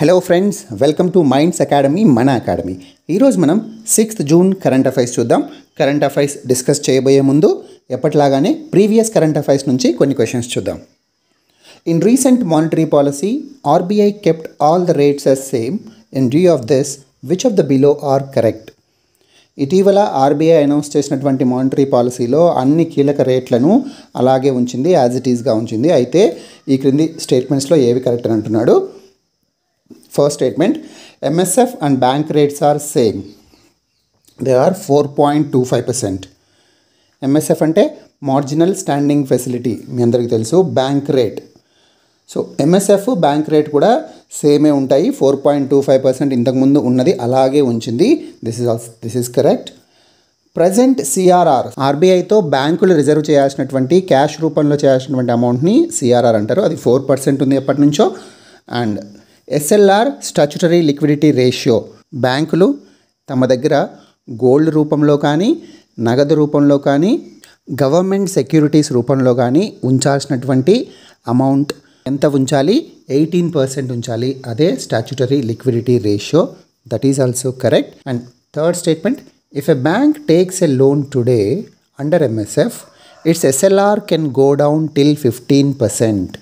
Hello friends welcome to minds academy మన academy ఈరోజు మనం సిక్స్త్ జూన్ కరెంట్ అఫైర్స్ చూద్దాం. కరెంట్ అఫైర్స్ డిస్కస్ చేయబోయే ముందు ఎప్పటిలాగానే ప్రీవియస్ కరెంట్ అఫైర్స్ నుంచి కొన్ని క్వశ్చన్స్ చూద్దాం. In recent monetary policy RBI kept all the rates as same in view of this which of the below are correct ఇటీవల RBI announce చేసినటువంటి monetary పాలసీలో అన్ని కీలక రేట్లను అలాగే ఉంచింది యాజ్ ఇట్ ఈస్గా ఉంచింది. అయితే ఈ క్రింది స్టేట్మెంట్స్లో ఏవి కరెక్ట్ అని అంటున్నాడు? First statement MSF and bank rates are same they are four point two five percent MSF అంటే మార్జినల్ స్టాండింగ్ ఫెసిలిటీ మీ అందరికీ తెలుసు bank rate so MSF bank rate కూడా సేమే ఉంటాయి four point two five percent ఇంతకుముందు ఉన్నది అలాగే ఉంచింది. This is also this is correct present CRR ఆర్బీఐతో బ్యాంకులు రిజర్వ్ చేయాల్సినటువంటి క్యాష్ రూపంలో చేయాల్సినటువంటి అమౌంట్ని సిఆర్ఆర్ అంటారు. అది ఫోర్ పర్సెంట్ ఉంది ఎప్పటి నుంచో and SLR statutory liquidity ratio. బ్యాంకులు తమ దగ్గర గోల్డ్ రూపంలో కానీ నగదు రూపంలో కానీ గవర్నమెంట్ సెక్యూరిటీస్ రూపంలో కానీ ఉంచాల్సినటువంటి అమౌంట్ ఎంత ఉంచాలి? ఎయిటీన్ పర్సెంట్ ఉంచాలి. అదే statutory liquidity ratio. That is also correct. And third statement if a bank takes a loan today under MSF its SLR can go down till fifteen percent.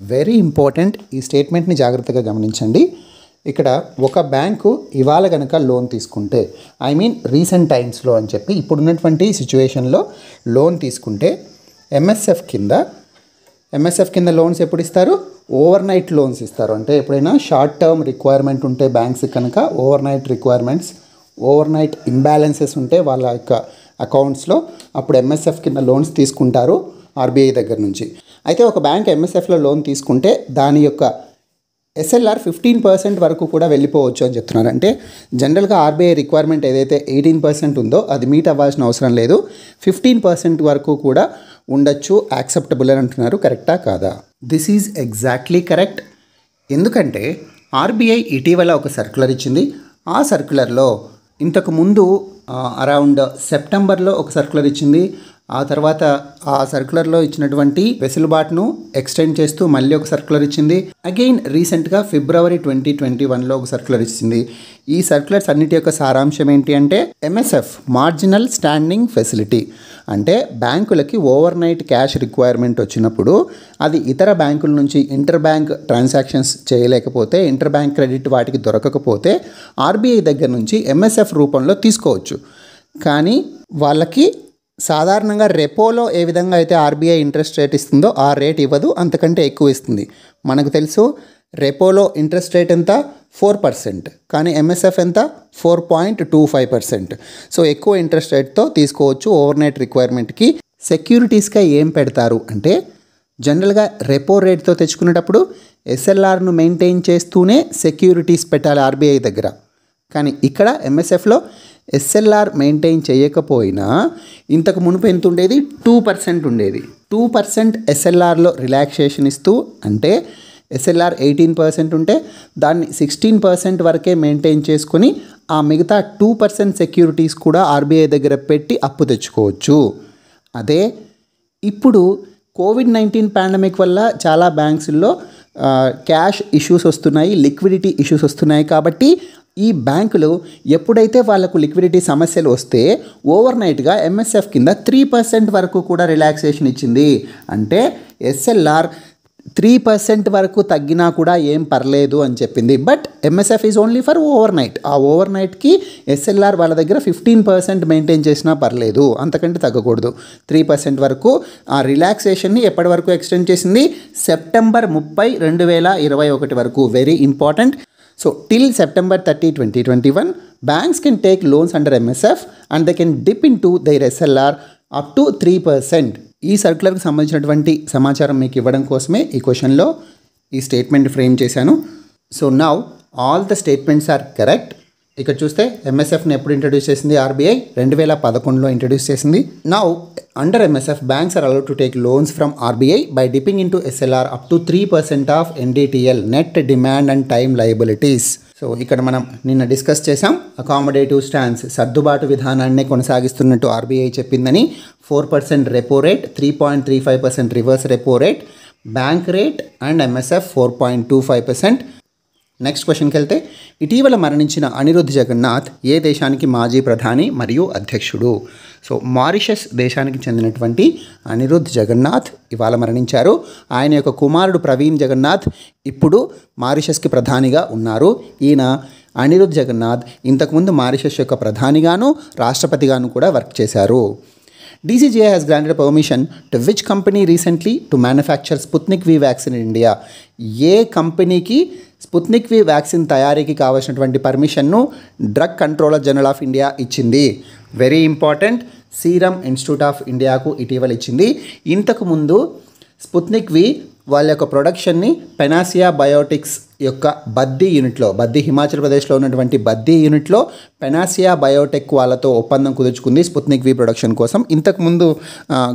Very important ఈ స్టేట్మెంట్ని జాగ్రత్తగా గమనించండి. ఇక్కడ ఒక bank ఇవాళ కనుక లోన్ తీసుకుంటే I mean recent టైమ్స్లో అని చెప్పి ఇప్పుడున్నటువంటి సిచ్యువేషన్లో లోన్ తీసుకుంటే ఎంఎస్ఎఫ్ కింద ఎంఎస్ఎఫ్ కింద లోన్స్ ఎప్పుడు ఇస్తారు? ఓవర్ నైట్ లోన్స్ ఇస్తారు. అంటే ఎప్పుడైనా షార్ట్ టర్మ్ రిక్వైర్మెంట్ ఉంటే బ్యాంక్స్ కనుక overnight requirements overnight imbalances ఉంటే వాళ్ళ యొక్క అకౌంట్స్లో అప్పుడు ఎంఎస్ఎఫ్ కింద లోన్స్ తీసుకుంటారు ఆర్బీఐ దగ్గర నుంచి. అయితే ఒక బ్యాంక్ ఎంఎస్ఎఫ్లో లోన్ తీసుకుంటే దాని యొక్క ఎస్ఎల్ఆర్ ఫిఫ్టీన్ పర్సెంట్ వరకు కూడా వెళ్ళిపోవచ్చు అని చెప్తున్నారు. అంటే జనరల్గా ఆర్బీఐ రిక్వైర్మెంట్ ఏదైతే ఎయిటీన్ పర్సెంట్ ఉందో అది మీట్ అవ్వాల్సిన అవసరం లేదు. ఫిఫ్టీన్ పర్సెంట్ వరకు కూడా ఉండొచ్చు యాక్సెప్టబుల్ అని అంటున్నారు. కరెక్టా కాదా? దిస్ ఈజ్ ఎగ్జాక్ట్లీ కరెక్ట్ ఎందుకంటే ఆర్బీఐ ఇటీవల ఒక సర్క్యులర్ ఇచ్చింది. ఆ సర్క్యులర్లో ఇంతకుముందు అరౌండ్ సెప్టెంబర్లో ఒక సర్క్యులర్ ఇచ్చింది. ఆ తర్వాత ఆ సర్క్యులర్లో ఇచ్చినటువంటి వెసులుబాటును ఎక్స్టెండ్ చేస్తూ మళ్ళీ ఒక సర్క్యులర్ ఇచ్చింది. అగైన్ రీసెంట్గా ఫిబ్రవరి ట్వంటీ ట్వంటీ వన్లో ఒక సర్క్యులర్ ఇచ్చింది. ఈ సర్క్యులర్స్ అన్నిటి యొక్క సారాంశం ఏంటి అంటే ఎంఎస్ఎఫ్ మార్జినల్ స్టాండింగ్ ఫెసిలిటీ అంటే బ్యాంకులకి ఓవర్ నైట్ క్యాష్ రిక్వైర్మెంట్ వచ్చినప్పుడు అది ఇతర బ్యాంకుల నుంచి ఇంటర్ బ్యాంక్ ట్రాన్సాక్షన్స్ చేయలేకపోతే ఇంటర్ బ్యాంక్ క్రెడిట్ వాటికి దొరకకపోతే ఆర్బీఐ దగ్గర నుంచి ఎంఎస్ఎఫ్ రూపంలో తీసుకోవచ్చు. కానీ వాళ్ళకి సాధారణంగా రెపోలో ఏ విధంగా అయితే ఆర్బీఐ ఇంట్రెస్ట్ రేట్ ఇస్తుందో ఆ రేట్ ఇవ్వదు అంతకంటే ఎక్కువ ఇస్తుంది. మనకు తెలుసు రెపోలో ఇంట్రెస్ట్ రేట్ ఎంత? Four percent. కానీ ఎంఎస్ఎఫ్ ఎంత? Four point two five percent. So ఎక్కువ ఇంట్రెస్ట్ రేట్తో తీసుకోవచ్చు ఓవర్ నైట్ రిక్వైర్మెంట్కి. సెక్యూరిటీస్గా ఏం పెడతారు అంటే జనరల్గా రెపో రేట్తో తెచ్చుకునేటప్పుడు ఎస్ఎల్ఆర్ను మెయింటైన్ చేస్తూనే సెక్యూరిటీస్ పెట్టాలి ఆర్బీఐ దగ్గర. కానీ ఇక్కడ ఎంఎస్ఎఫ్లో ఎస్ఎల్ఆర్ మెయింటైన్ చేయకపోయినా ఇంతకు మునుపు ఎంత ఉండేది టూ పర్సెంట్ ఉండేది. టూ పర్సెంట్ ఎస్ఎల్ఆర్లో రిలాక్సేషన్ ఇస్తూ అంటే ఎస్ఎల్ఆర్ ఎయిటీన్ పర్సెంట్ ఉంటే దాన్ని సిక్స్టీన్ పర్సెంట్ వరకే మెయింటైన్ చేసుకొని ఆ మిగతా టూ పర్సెంట్ సెక్యూరిటీస్ కూడా ఆర్బీఐ దగ్గర పెట్టి అప్పు తెచ్చుకోవచ్చు. అదే ఇప్పుడు కోవిడ్ నైన్టీన్ పాండమిక్ వల్ల చాలా బ్యాంక్స్లో క్యాష్ ఇష్యూస్ వస్తున్నాయి లిక్విడిటీ ఇష్యూస్ వస్తున్నాయి కాబట్టి ఈ బ్యాంకులు ఎప్పుడైతే వాళ్ళకు లిక్విడిటీ సమస్యలు వస్తే ఓవర్ నైట్గా ఎంఎస్ఎఫ్ కింద త్రీ పర్సెంట్ వరకు కూడా రిలాక్సేషన్ ఇచ్చింది. అంటే ఎస్ఎల్ఆర్ త్రీ పర్సెంట్ వరకు తగ్గినా కూడా ఏం పర్లేదు అని చెప్పింది. But MSF is only for overnight ఆ ఓవర్ నైట్కి ఎస్ఎల్ఆర్ వాళ్ళ దగ్గర ఫిఫ్టీన్ పర్సెంట్ మెయింటైన్ చేసినా పర్లేదు. అంతకంటే తగ్గకూడదు. త్రీ పర్సెంట్ వరకు ఆ రిలాక్సేషన్ని ఎప్పటి వరకు ఎక్స్టెండ్ చేసింది? సెప్టెంబర్ ముప్పై రెండు వేల ఇరవై ఒకటి వరకు. Very important so till September thirty twenty twenty one banks can take loans under MSF and they can dip into their SLR up to three percent ఈ సర్కులర్కి సంబంధించినటువంటి సమాచారం మీకు ఇవ్వడం కోసమే ఈ క్వశ్చన్లో ఈ స్టేట్మెంట్ ఫ్రేమ్ చేశాను. So now all the statements are correct ఇక్కడ చూస్తే ఎంఎస్ఎఫ్ని ఎప్పుడు ఇంట్రడ్యూస్ చేసింది? ఆర్బీఐ రెండు వేల పదకొండులో ఇంట్రడ్యూస్ చేసింది. Now under MSF banks are allowed to take loans from RBI by dipping into SLR up to three percent of NDTL net demand and time liabilities so ఇక్కడ మనం నిన్న డిస్కస్ చేసాం accommodative stands సర్దుబాటు విధానాన్ని కొనసాగిస్తున్నట్టు RBI చెప్పిందని. Four percent repo rate three point three five percent reverse repo rate bank rate and MSF four point two five percent next క్వశ్చన్కి వెళ్తే ఇటీవల మరణించిన అనిరుద్ధ్ జగన్నాథ్ ఏ దేశానికి మాజీ ప్రధాని మరియు అధ్యక్షుడు? సో మారిషస్ దేశానికి చెందినటువంటి అనిరుద్ధ్ జగన్నాథ్ ఇవాళ మరణించారు. ఆయన యొక్క కుమారుడు ప్రవీణ్ జగన్నాథ్ ఇప్పుడు మారిషస్కి ప్రధానిగా ఉన్నారు. ఈయన అనిరుద్ధ్ జగన్నాథ్ ఇంతకుముందు మారిషస్ యొక్క ప్రధానిగాను రాష్ట్రపతిగాను కూడా వర్క్ చేశారు. DCGI has granted permission to which company recently to manufacture Sputnik V vaccine in India? ఏ కంపెనీకి స్పుత్నిక్ వి వ్యాక్సిన్ తయారీకి కావాల్సినటువంటి పర్మిషన్ను drug controller general of India ఇచ్చింది. Very important serum institute of ఇండియాకు ఇటీవల ఇచ్చింది. ఇంతకుముందు స్పుత్నిక్ వి వాళ్ళ యొక్క ప్రొడక్షన్ని పెనాసియా బయోటిక్స్ యొక్క బద్దీ యూనిట్లో బద్దీ హిమాచల్ ప్రదేశ్లో ఉన్నటువంటి బద్దీ యూనిట్లో పెనాసియా బయోటెక్ వాళ్ళతో ఒప్పందం కుదుర్చుకుంది స్పుత్నిక్ వి ప్రొడక్షన్ కోసం. ఇంతకుముందు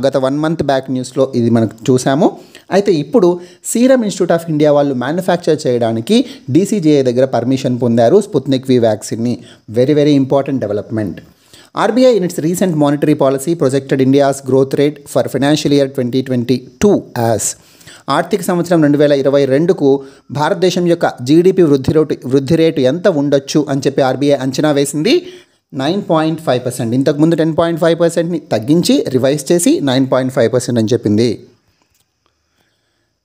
గత వన్ మంత్ బ్యాక్ న్యూస్లో ఇది మనకు చూసాము. అయితే ఇప్పుడు సీరం ఇన్స్టిట్యూట్ ఆఫ్ ఇండియా వాళ్ళు మ్యానుఫ్యాక్చర్ చేయడానికి డీసీజీఐ దగ్గర పర్మిషన్ పొందారు Sputnik V వ్యాక్సిన్ని very very important development RBI in its recent monetary policy projected India's growth rate for financial year 2022 as ఆర్థిక సంవత్సరం రెండు వేల ఇరవై రెండుకు భారతదేశం యొక్క జీడిపి వృద్ధి రేటు వృద్ధి రేటు ఎంత ఉండొచ్చు అని చెప్పి ఆర్బీఐ అంచనా వేసింది. Nine point five percent. ఇంతకుముందు టెన్ పాయింట్ ఫైవ్ పర్సెంట్ని తగ్గించి రివైజ్ చేసి నైన్ పాయింట్ ఫైవ్ పర్సెంట్ అని చెప్పింది.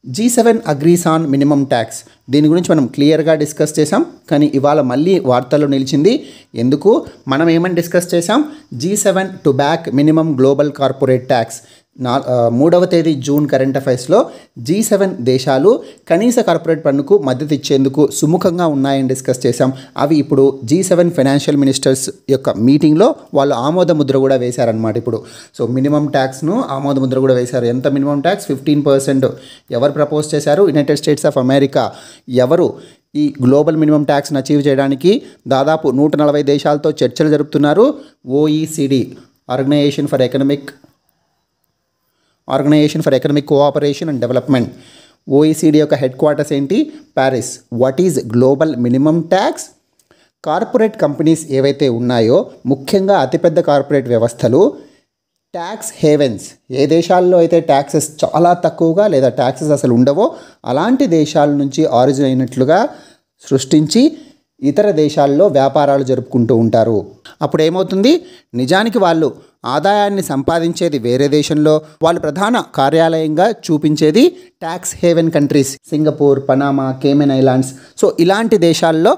G seven agrees on minimum tax దీని గురించి మనం క్లియర్గా డిస్కస్ చేసాం కానీ ఇవాళ మళ్ళీ వార్తల్లో నిలిచింది. ఎందుకు? మనం ఏమని డిస్కస్ చేసాం G seven to back minimum global corporate tax నా మూడవ తేదీ జూన్ కరెంట్ అఫైర్స్లో జీ సెవెన్ దేశాలు కనీస కార్పొరేట్ పన్నుకు మద్దతు ఇచ్చేందుకు సుముఖంగా ఉన్నాయని డిస్కస్ చేశాం. అవి ఇప్పుడు జీ సెవెన్ ఫైనాన్షియల్ మినిస్టర్స్ యొక్క మీటింగ్లో వాళ్ళు ఆమోద ముద్ర కూడా వేశారనమాట ఇప్పుడు. సో మినిమం ట్యాక్స్ను ఆమోద ముద్ర కూడా వేశారు. ఎంత మినిమం ట్యాక్స్? Fifteen percent. ఎవరు ప్రపోజ్ చేశారు? United States of America. ఎవరు ఈ గ్లోబల్ మినిమం ట్యాక్స్ని అచీవ్ చేయడానికి దాదాపు నూట నలభై దేశాలతో చర్చలు జరుపుతున్నారు. OECD organization for economic organization for economic cooperation and development. OECD యొక్క హెడ్ క్వార్టర్స్ ఏంటి? Paris. What is global minimum tax? Corporate companies ఏవైతే ఉన్నాయో ముఖ్యంగా అతిపెద్ద కార్పొరేట్ వ్యవస్థలు ట్యాక్స్ హేవెన్స్. ఏ దేశాల్లో అయితే ట్యాక్సెస్ చాలా తక్కువగా లేదా ట్యాక్సెస్ అసలు ఉండవో అలాంటి దేశాల నుంచి ఆరిజిన్ అయినట్లుగా సృష్టించి ఇతర దేశాల్లో వ్యాపారాలు జరుపుకుంటూ ఉంటారు. అప్పుడు ఏమవుతుంది నిజానికి వాళ్ళు ఆదాయాన్ని సంపాదించేది వేరే దేశంలో వాళ్ళు ప్రధాన కార్యాలయంగా చూపించేది tax haven countries. Singapore Panama Cayman Islands. So ఇలాంటి దేశాల్లో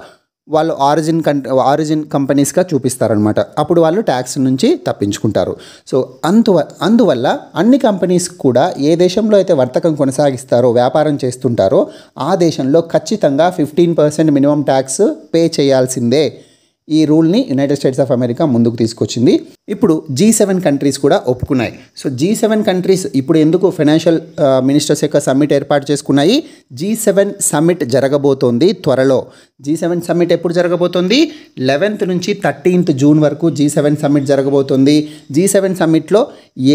వాళ్ళు ఆరిజిన్ కం ఆరిజిన్ కంపెనీస్గా చూపిస్తారనమాట అప్పుడు వాళ్ళు ట్యాక్స్ నుంచి తప్పించుకుంటారు. సో అందువ అందువల్ల అన్ని కంపెనీస్ కూడా ఏ దేశంలో అయితే వర్తకం కొనసాగిస్తారో వ్యాపారం చేస్తుంటారో ఆ దేశంలో ఖచ్చితంగా fifteen percent minimum tax pay చేయాల్సిందే. ఈ రూల్ని యునైటెడ్ స్టేట్స్ ఆఫ్ అమెరికా ముందుకు తీసుకొచ్చింది. ఇప్పుడు జీ సెవెన్ కంట్రీస్ కూడా ఒప్పుకున్నాయి. సో జీ సెవెన్ కంట్రీస్ ఇప్పుడు ఎందుకు ఫైనాన్షియల్ మినిస్టర్స్ uh, యొక్క సమ్మిట్ ఏర్పాటు చేసుకున్నాయి? జీ సెవెన్ సమ్మిట్ జరగబోతోంది త్వరలో. జీ సెవెన్ సమ్మిట్ ఎప్పుడు జరగబోతోంది? లెవెన్త్ నుంచి థర్టీన్త్ జూన్ వరకు జీ సెవెన్ సమ్మిట్ జరగబోతోంది. జీ సెవెన్ సమ్మిట్లో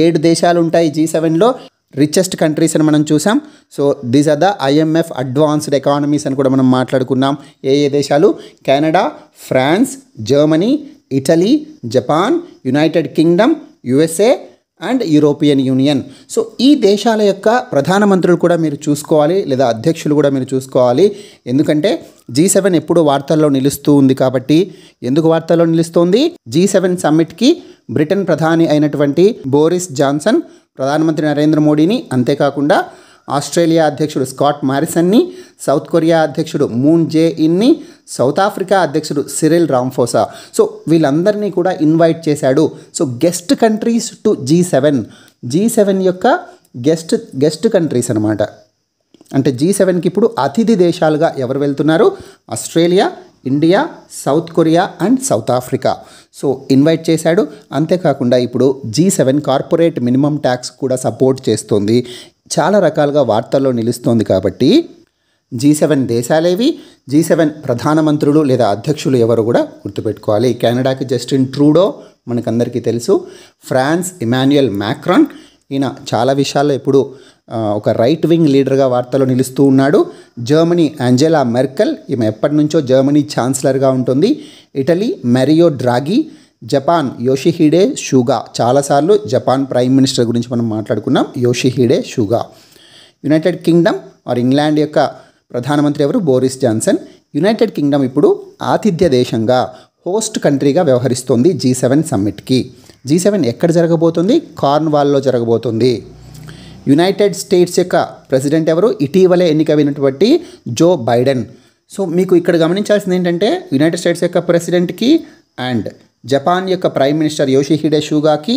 ఏడు దేశాలు ఉంటాయి జీ సెవెన్లో రిచెస్ట్ కంట్రీస్ అని మనం చూసాం. So these are the IMF advanced economies అని కూడా మనం మాట్లాడుకున్నాం. ఏ ఏ దేశాలు? Canada France Germany Italy Japan United Kingdom USA and European Union. So ఈ దేశాల యొక్క ప్రధానమంత్రులు కూడా మీరు చూసుకోవాలి లేదా అధ్యక్షులు కూడా మీరు చూసుకోవాలి. ఎందుకంటే జీ సెవెన్ ఎప్పుడు వార్తల్లో నిలుస్తూ ఉంది కాబట్టి ఎందుకు వార్తల్లో నిలుస్తోంది? జీ సెవెన్ సమ్మిట్కి బ్రిటన్ ప్రధాని అయినటువంటి బోరిస్ జాన్సన్ ప్రధానమంత్రి నరేంద్ర మోడీని అంతేకాకుండా ఆస్ట్రేలియా అధ్యక్షుడు స్కాట్ మారిసన్ని సౌత్ కొరియా అధ్యక్షుడు మూన్ జే ఇన్ని సౌత్ ఆఫ్రికా అధ్యక్షుడు సిరిల్ రాంఫోసా. సో వీళ్ళందరినీ కూడా ఇన్వైట్ చేశాడు. So guest countries to G seven. G seven యొక్క గెస్ట్ గెస్ట్ కంట్రీస్ అనమాట అంటే జీ సెవెన్కి ఇప్పుడు అతిథి దేశాలుగా ఎవరు వెళ్తున్నారు? Australia India South Korea and South Africa. So invite చేశాడు. అంతేకాకుండా ఇప్పుడు G seven corporate minimum tax కూడా సపోర్ట్ చేస్తుంది. చాలా రకాలుగా వార్తల్లో నిలుస్తోంది కాబట్టి జీ సెవెన్ దేశాలేవి జీ సెవెన్ ప్రధానమంత్రులు లేదా అధ్యక్షులు ఎవరు కూడా గుర్తుపెట్టుకోవాలి. కెనడాకి జస్టిన్ ట్రూడో మనకందరికీ తెలుసు. ఫ్రాన్స్ ఇమాన్యుయల్ మ్యాక్రాన్ ఈయన చాలా విషయాల్లో ఇప్పుడు ఒక రైట్ వింగ్ లీడర్గా వార్తలో నిలుస్తూ ఉన్నాడు. జర్మనీ అంజెలా మెర్కెల్ ఈమె ఎప్పటి నుంచో జర్మనీ ఛాన్సలర్గా ఉంటుంది. Italy Mario Draghi Japan Yoshihide Suga. చాలాసార్లు జపాన్ ప్రైమ్ మినిస్టర్ గురించి మనం మాట్లాడుకున్నాం. Yoshihide Suga. United Kingdom or England యొక్క ప్రధానమంత్రి ఎవరు? Boris Johnson. యునైటెడ్ కింగ్డమ్ ఇప్పుడు ఆతిథ్య దేశంగా హోస్ట్ కంట్రీగా వ్యవహరిస్తోంది జీ సెవెన్ సమ్మిట్కి. జీ సెవెన్ ఎక్కడ జరగబోతుంది? కార్న్వాల్లో జరగబోతుంది. యునైటెడ్ స్టేట్స్ యొక్క ప్రెసిడెంట్ ఎవరు? ఇటీవలే ఎన్నికైనటువంటి జో బైడెన్. సో మీకు ఇక్కడ గమనించాల్సింది ఏంటంటే యునైటెడ్ స్టేట్స్ యొక్క ప్రెసిడెంట్కి అండ్ జపాన్ యొక్క ప్రైమ్ మినిస్టర్ యోషిహిడే షూగాకి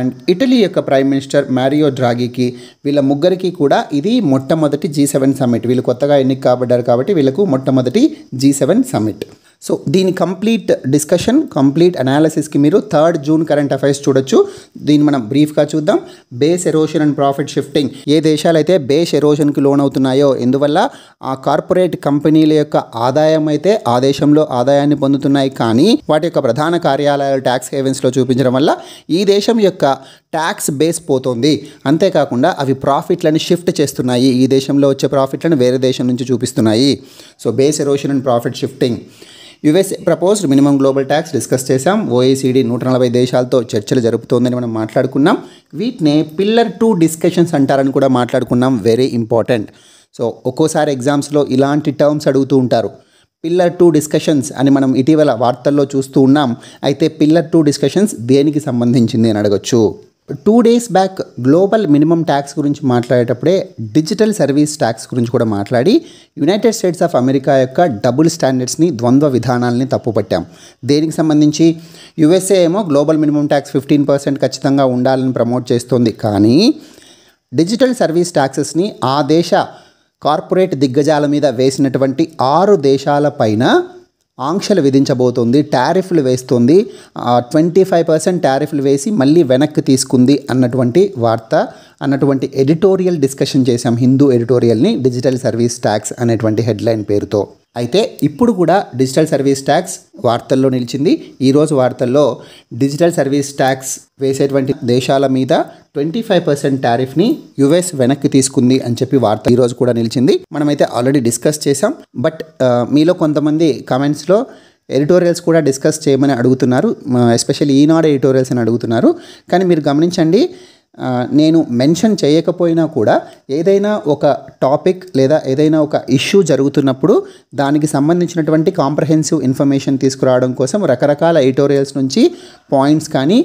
అండ్ ఇటలీ యొక్క ప్రైమ్ మినిస్టర్ మారియో డ్రాగీకి వీళ్ళ ముగ్గురికి కూడా ఇది మొట్టమొదటి జీ సెవెన్ సమ్మిట్. వీళ్ళు కొత్తగా ఎన్నిక కాబడ్డారు కాబట్టి వీళ్ళకు మొట్టమొదటి జీ సెవెన్ సమ్మిట్. సో దీని కంప్లీట్ డిస్కషన్ కంప్లీట్ అనాలిసిస్కి మీరు థర్డ్ జూన్ కరెంట్ అఫైర్స్ చూడొచ్చు. దీన్ని మనం బ్రీఫ్గా చూద్దాం. Base erosion and profit shifting ఏ దేశాలైతే బేస్ ఎరోషన్కి లోన్ అవుతున్నాయో ఎందువల్ల ఆ కార్పొరేట్ కంపెనీల యొక్క ఆదాయం అయితే ఆ దేశంలో ఆదాయాన్ని పొందుతున్నాయి. కానీ వాటి యొక్క ప్రధాన కార్యాలయాలు ట్యాక్స్ హేవెన్స్లో చూపించడం వల్ల ఈ దేశం యొక్క ట్యాక్స్ బేస్ పోతుంది. అంతేకాకుండా అవి ప్రాఫిట్లను షిఫ్ట్ చేస్తున్నాయి. ఈ దేశంలో వచ్చే ప్రాఫిట్లను వేరే దేశం నుంచి చూపిస్తున్నాయి. So base erosion and profit shifting USA proposed minimum global tax discuss చేశాం. ఓఏసీడీ నూట నలభై దేశాలతో చర్చలు జరుపుతోందని మనం మాట్లాడుకున్నాం. వీటినే పిల్లర్ టూ డిస్కషన్స్ అంటారని కూడా మాట్లాడుకున్నాం. Very important. సో ఒక్కోసారి ఎగ్జామ్స్లో ఇలాంటి టర్మ్స్ అడుగుతూ ఉంటారు. పిల్లర్ టూ డిస్కషన్స్ అని మనం ఇటీవల వార్తల్లో చూస్తూ ఉన్నాం. అయితే పిల్లర్ టూ డిస్కషన్స్ దేనికి సంబంధించింది అని అడగచ్చు. Two days back global minimum tax గురించి మాట్లాడేటప్పుడే డిజిటల్ సర్వీస్ ట్యాక్స్ గురించి కూడా మాట్లాడి యునైటెడ్ స్టేట్స్ ఆఫ్ అమెరికా యొక్క డబుల్ స్టాండర్డ్స్ని ద్వంద్వ విధానాలని తప్పుపట్టాం. దేనికి సంబంధించి? యుఎస్ఏ ఏమో global minimum tax fifteen percent ఖచ్చితంగా ఉండాలని ప్రమోట్ చేస్తుంది. కానీ డిజిటల్ సర్వీస్ ట్యాక్సెస్ని ఆ దేశ కార్పొరేట్ దిగ్గజాల మీద వేసినటువంటి ఆరు దేశాల పైన ఆంక్షలు విధించబోతోంది టారిఫ్లు వేస్తుంది. ట్వంటీ ఫైవ్ పర్సెంట్ టారిఫ్లు వేసి మళ్ళీ వెనక్కి తీసుకుంది అన్నటువంటి వార్త అన్నటువంటి ఎడిటోరియల్ డిస్కషన్ చేశాం హిందూ ఎడిటోరియల్ని డిజిటల్ సర్వీస్ ట్యాక్స్ అనేటువంటి హెడ్లైన్ పేరుతో. అయితే ఇప్పుడు కూడా డిజిటల్ సర్వీస్ ట్యాక్స్ వార్తల్లో నిలిచింది. ఈరోజు వార్తల్లో డిజిటల్ సర్వీస్ ట్యాక్స్ వేసేటువంటి దేశాల మీద ట్వంటీ ఫైవ్ పర్సెంట్ టారిఫ్ని యుఎస్ వెనక్కి తీసుకుంది అని చెప్పి వార్త ఈరోజు కూడా నిలిచింది. మనమైతే ఆల్రెడీ డిస్కస్ చేసాం బట్ మీలో కొంతమంది కామెంట్స్లో ఎడిటోరియల్స్ కూడా డిస్కస్ చేయమని అడుగుతున్నారు. ఎస్పెషల్లీ ఈనాడు ఎడిటోరియల్స్ అని అడుగుతున్నారు. కానీ మీరు గమనించండి నేను మెన్షన్ చేయకపోయినా కూడా ఏదైనా ఒక టాపిక్ లేదా ఏదైనా ఒక ఇష్యూ జరుగుతున్నప్పుడు దానికి సంబంధించినటువంటి కాంప్రహెన్సివ్ ఇన్ఫర్మేషన్ తీసుకురావడం కోసం రకరకాల ఎడిటోరియల్స్ నుంచి పాయింట్స్ కానీ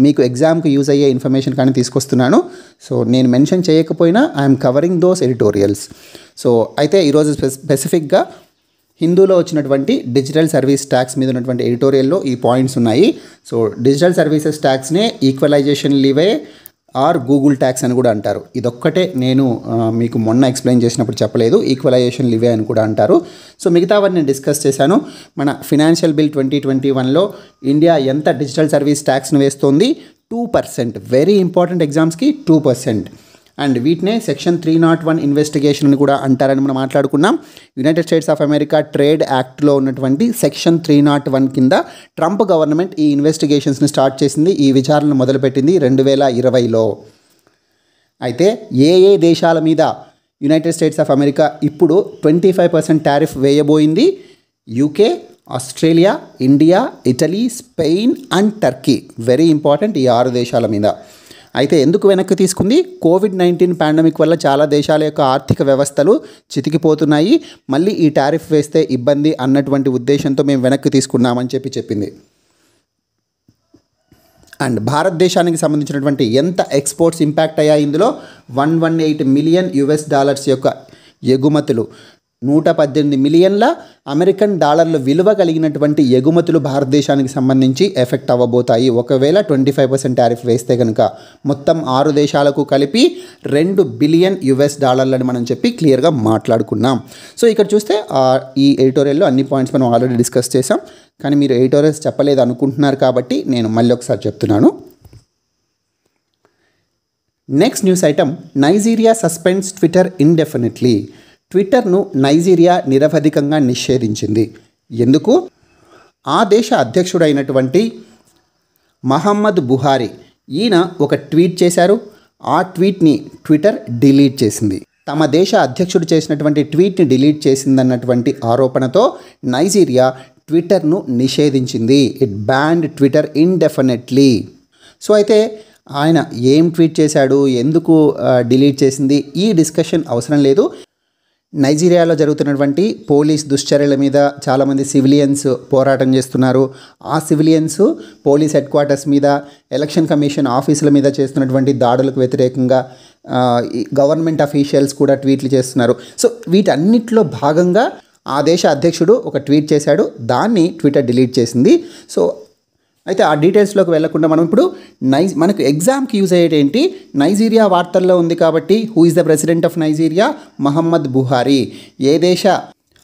మీకు ఎగ్జామ్కి యూజ్ అయ్యే ఇన్ఫర్మేషన్ కానీ తీసుకొస్తున్నాను. సో నేను మెన్షన్ చేయకపోయినా I'm covering those editorials. So అయితే ఈరోజు స్పెసిఫిక్గా హిందూలో వచ్చినటువంటి డిజిటల్ సర్వీస్ ట్యాక్స్ మీద ఉన్నటువంటి ఎడిటోరియల్లో ఈ పాయింట్స్ ఉన్నాయి. So digital services ట్యాక్స్నే equalization levy or Google tax అని కూడా అంటారు. ఇదొక్కటే నేను మీకు మొన్న ఎక్స్ప్లెయిన్ చేసినప్పుడు చెప్పలేదు. ఈక్వలైజేషన్ లివే అని కూడా అంటారు. సో మిగతావన్నీ నేను డిస్కస్ చేశాను. మన ఫినాన్షియల్ బిల్ ట్వంటీ ట్వంటీ వన్లో ఇండియా ఎంత డిజిటల్ సర్వీస్ ట్యాక్స్ను వేస్తోంది? Two percent. వెరీ ఇంపార్టెంట్ ఎగ్జామ్స్కి టూ పర్సెంట్. అండ్ వీటినే section three not one investigation అని కూడా అంటారని మనం మాట్లాడుకున్నాం. United States of America trade యాక్ట్లో ఉన్నటువంటి సెక్షన్ త్రీ నాట్ వన్ కింద ట్రంప్ గవర్నమెంట్ ఈ ఇన్వెస్టిగేషన్స్ని స్టార్ట్ చేసింది ఈ విచారణను మొదలుపెట్టింది రెండు వేల ఇరవైలో. అయితే ఏ ఏ దేశాల మీద యునైటెడ్ స్టేట్స్ ఆఫ్ అమెరికా ఇప్పుడు twenty five percent tariff వేయబోయింది UK Australia India Italy Spain and Turkey very important ఈ ఆరు దేశాల మీద. అయితే ఎందుకు వెనక్కి తీసుకుంది? కోవిడ్ నైన్టీన్ పాండమిక్ వల్ల చాలా దేశాల యొక్క ఆర్థిక వ్యవస్థలు చితికిపోతున్నాయి. మళ్ళీ ఈ టారిఫ్ వేస్తే ఇబ్బంది అన్నటువంటి ఉద్దేశంతో మేము వెనక్కి తీసుకున్నామని చెప్పి చెప్పింది. అండ్ భారతదేశానికి సంబంధించినటువంటి ఎంత ఎక్స్పోర్ట్స్ ఇంపాక్ట్ అయ్యాయి ఇందులో? One one eight million US dollars యొక్క ఎగుమతులు. నూట పద్దెనిమిది మిలియన్ల అమెరికన్ డాలర్ల విలువ కలిగినటువంటి ఎగుమతులు భారతదేశానికి సంబంధించి ఎఫెక్ట్ అవ్వబోతాయి. ఒకవేళ ట్వంటీ ఫైవ్ పర్సెంట్ టారిఫ్ వేస్తే కనుక మొత్తం ఆరు దేశాలకు కలిపి రెండు బిలియన్ యుఎస్ డాలర్లని మనం చెప్పి క్లియర్గా మాట్లాడుకున్నాం. సో ఇక్కడ చూస్తే ఈ ఎడిటోరియల్లో అన్ని పాయింట్స్ మనం ఆల్రెడీ డిస్కస్ చేసాం కానీ మీరు ఎడిటోరియల్స్ చెప్పలేదు అనుకుంటున్నారు కాబట్టి నేను మళ్ళీ ఒకసారి చెప్తున్నాను. Next news item Nigeria suspends Twitter indefinitely ట్విట్టర్ను Nigeria నిరవధికంగా నిషేధించింది. ఎందుకు? ఆ దేశ అధ్యక్షుడైనటువంటి మహమ్మద్ బుహారీ ఈయన ఒక ట్వీట్ చేశారు. ఆ ట్వీట్ని ట్విట్టర్ డిలీట్ చేసింది. తమ దేశ అధ్యక్షుడు చేసినటువంటి ట్వీట్ని డిలీట్ చేసిందన్నటువంటి ఆరోపణతో నైజీరియా ట్విట్టర్ను నిషేధించింది. It banned Twitter indefinitely so అయితే ఆయన ఏం ట్వీట్ చేశాడు? ఎందుకు డిలీట్ చేసింది? ఈ డిస్కషన్ అవసరం లేదు. నైజీరియాలో జరుగుతున్నటువంటి పోలీస్ దుశ్చర్యల మీద చాలామంది సివిలియన్స్ పోరాటం చేస్తున్నారు. ఆ సివిలియన్స్ పోలీస్ హెడ్ క్వార్టర్స్ మీద ఎలక్షన్ కమిషన్ ఆఫీసుల మీద చేస్తున్నటువంటి దాడులకు వ్యతిరేకంగా గవర్నమెంట్ అఫీషియల్స్ కూడా ట్వీట్లు చేస్తున్నారు. సో వీటన్నిటిలో భాగంగా ఆ దేశ అధ్యక్షుడు ఒక ట్వీట్ చేశాడు. దాన్ని ట్విట్టర్ డిలీట్ చేసింది. సో అయితే ఆ డీటెయిల్స్లోకి వెళ్ళకుండా మనం ఇప్పుడు నై మనకు ఎగ్జామ్కి యూజ్ అయ్యేది ఏంటి? నైజీరియా వార్తల్లో ఉంది కాబట్టి who is the president of Nigeria? Muhammad Buhari. ఏ దేశ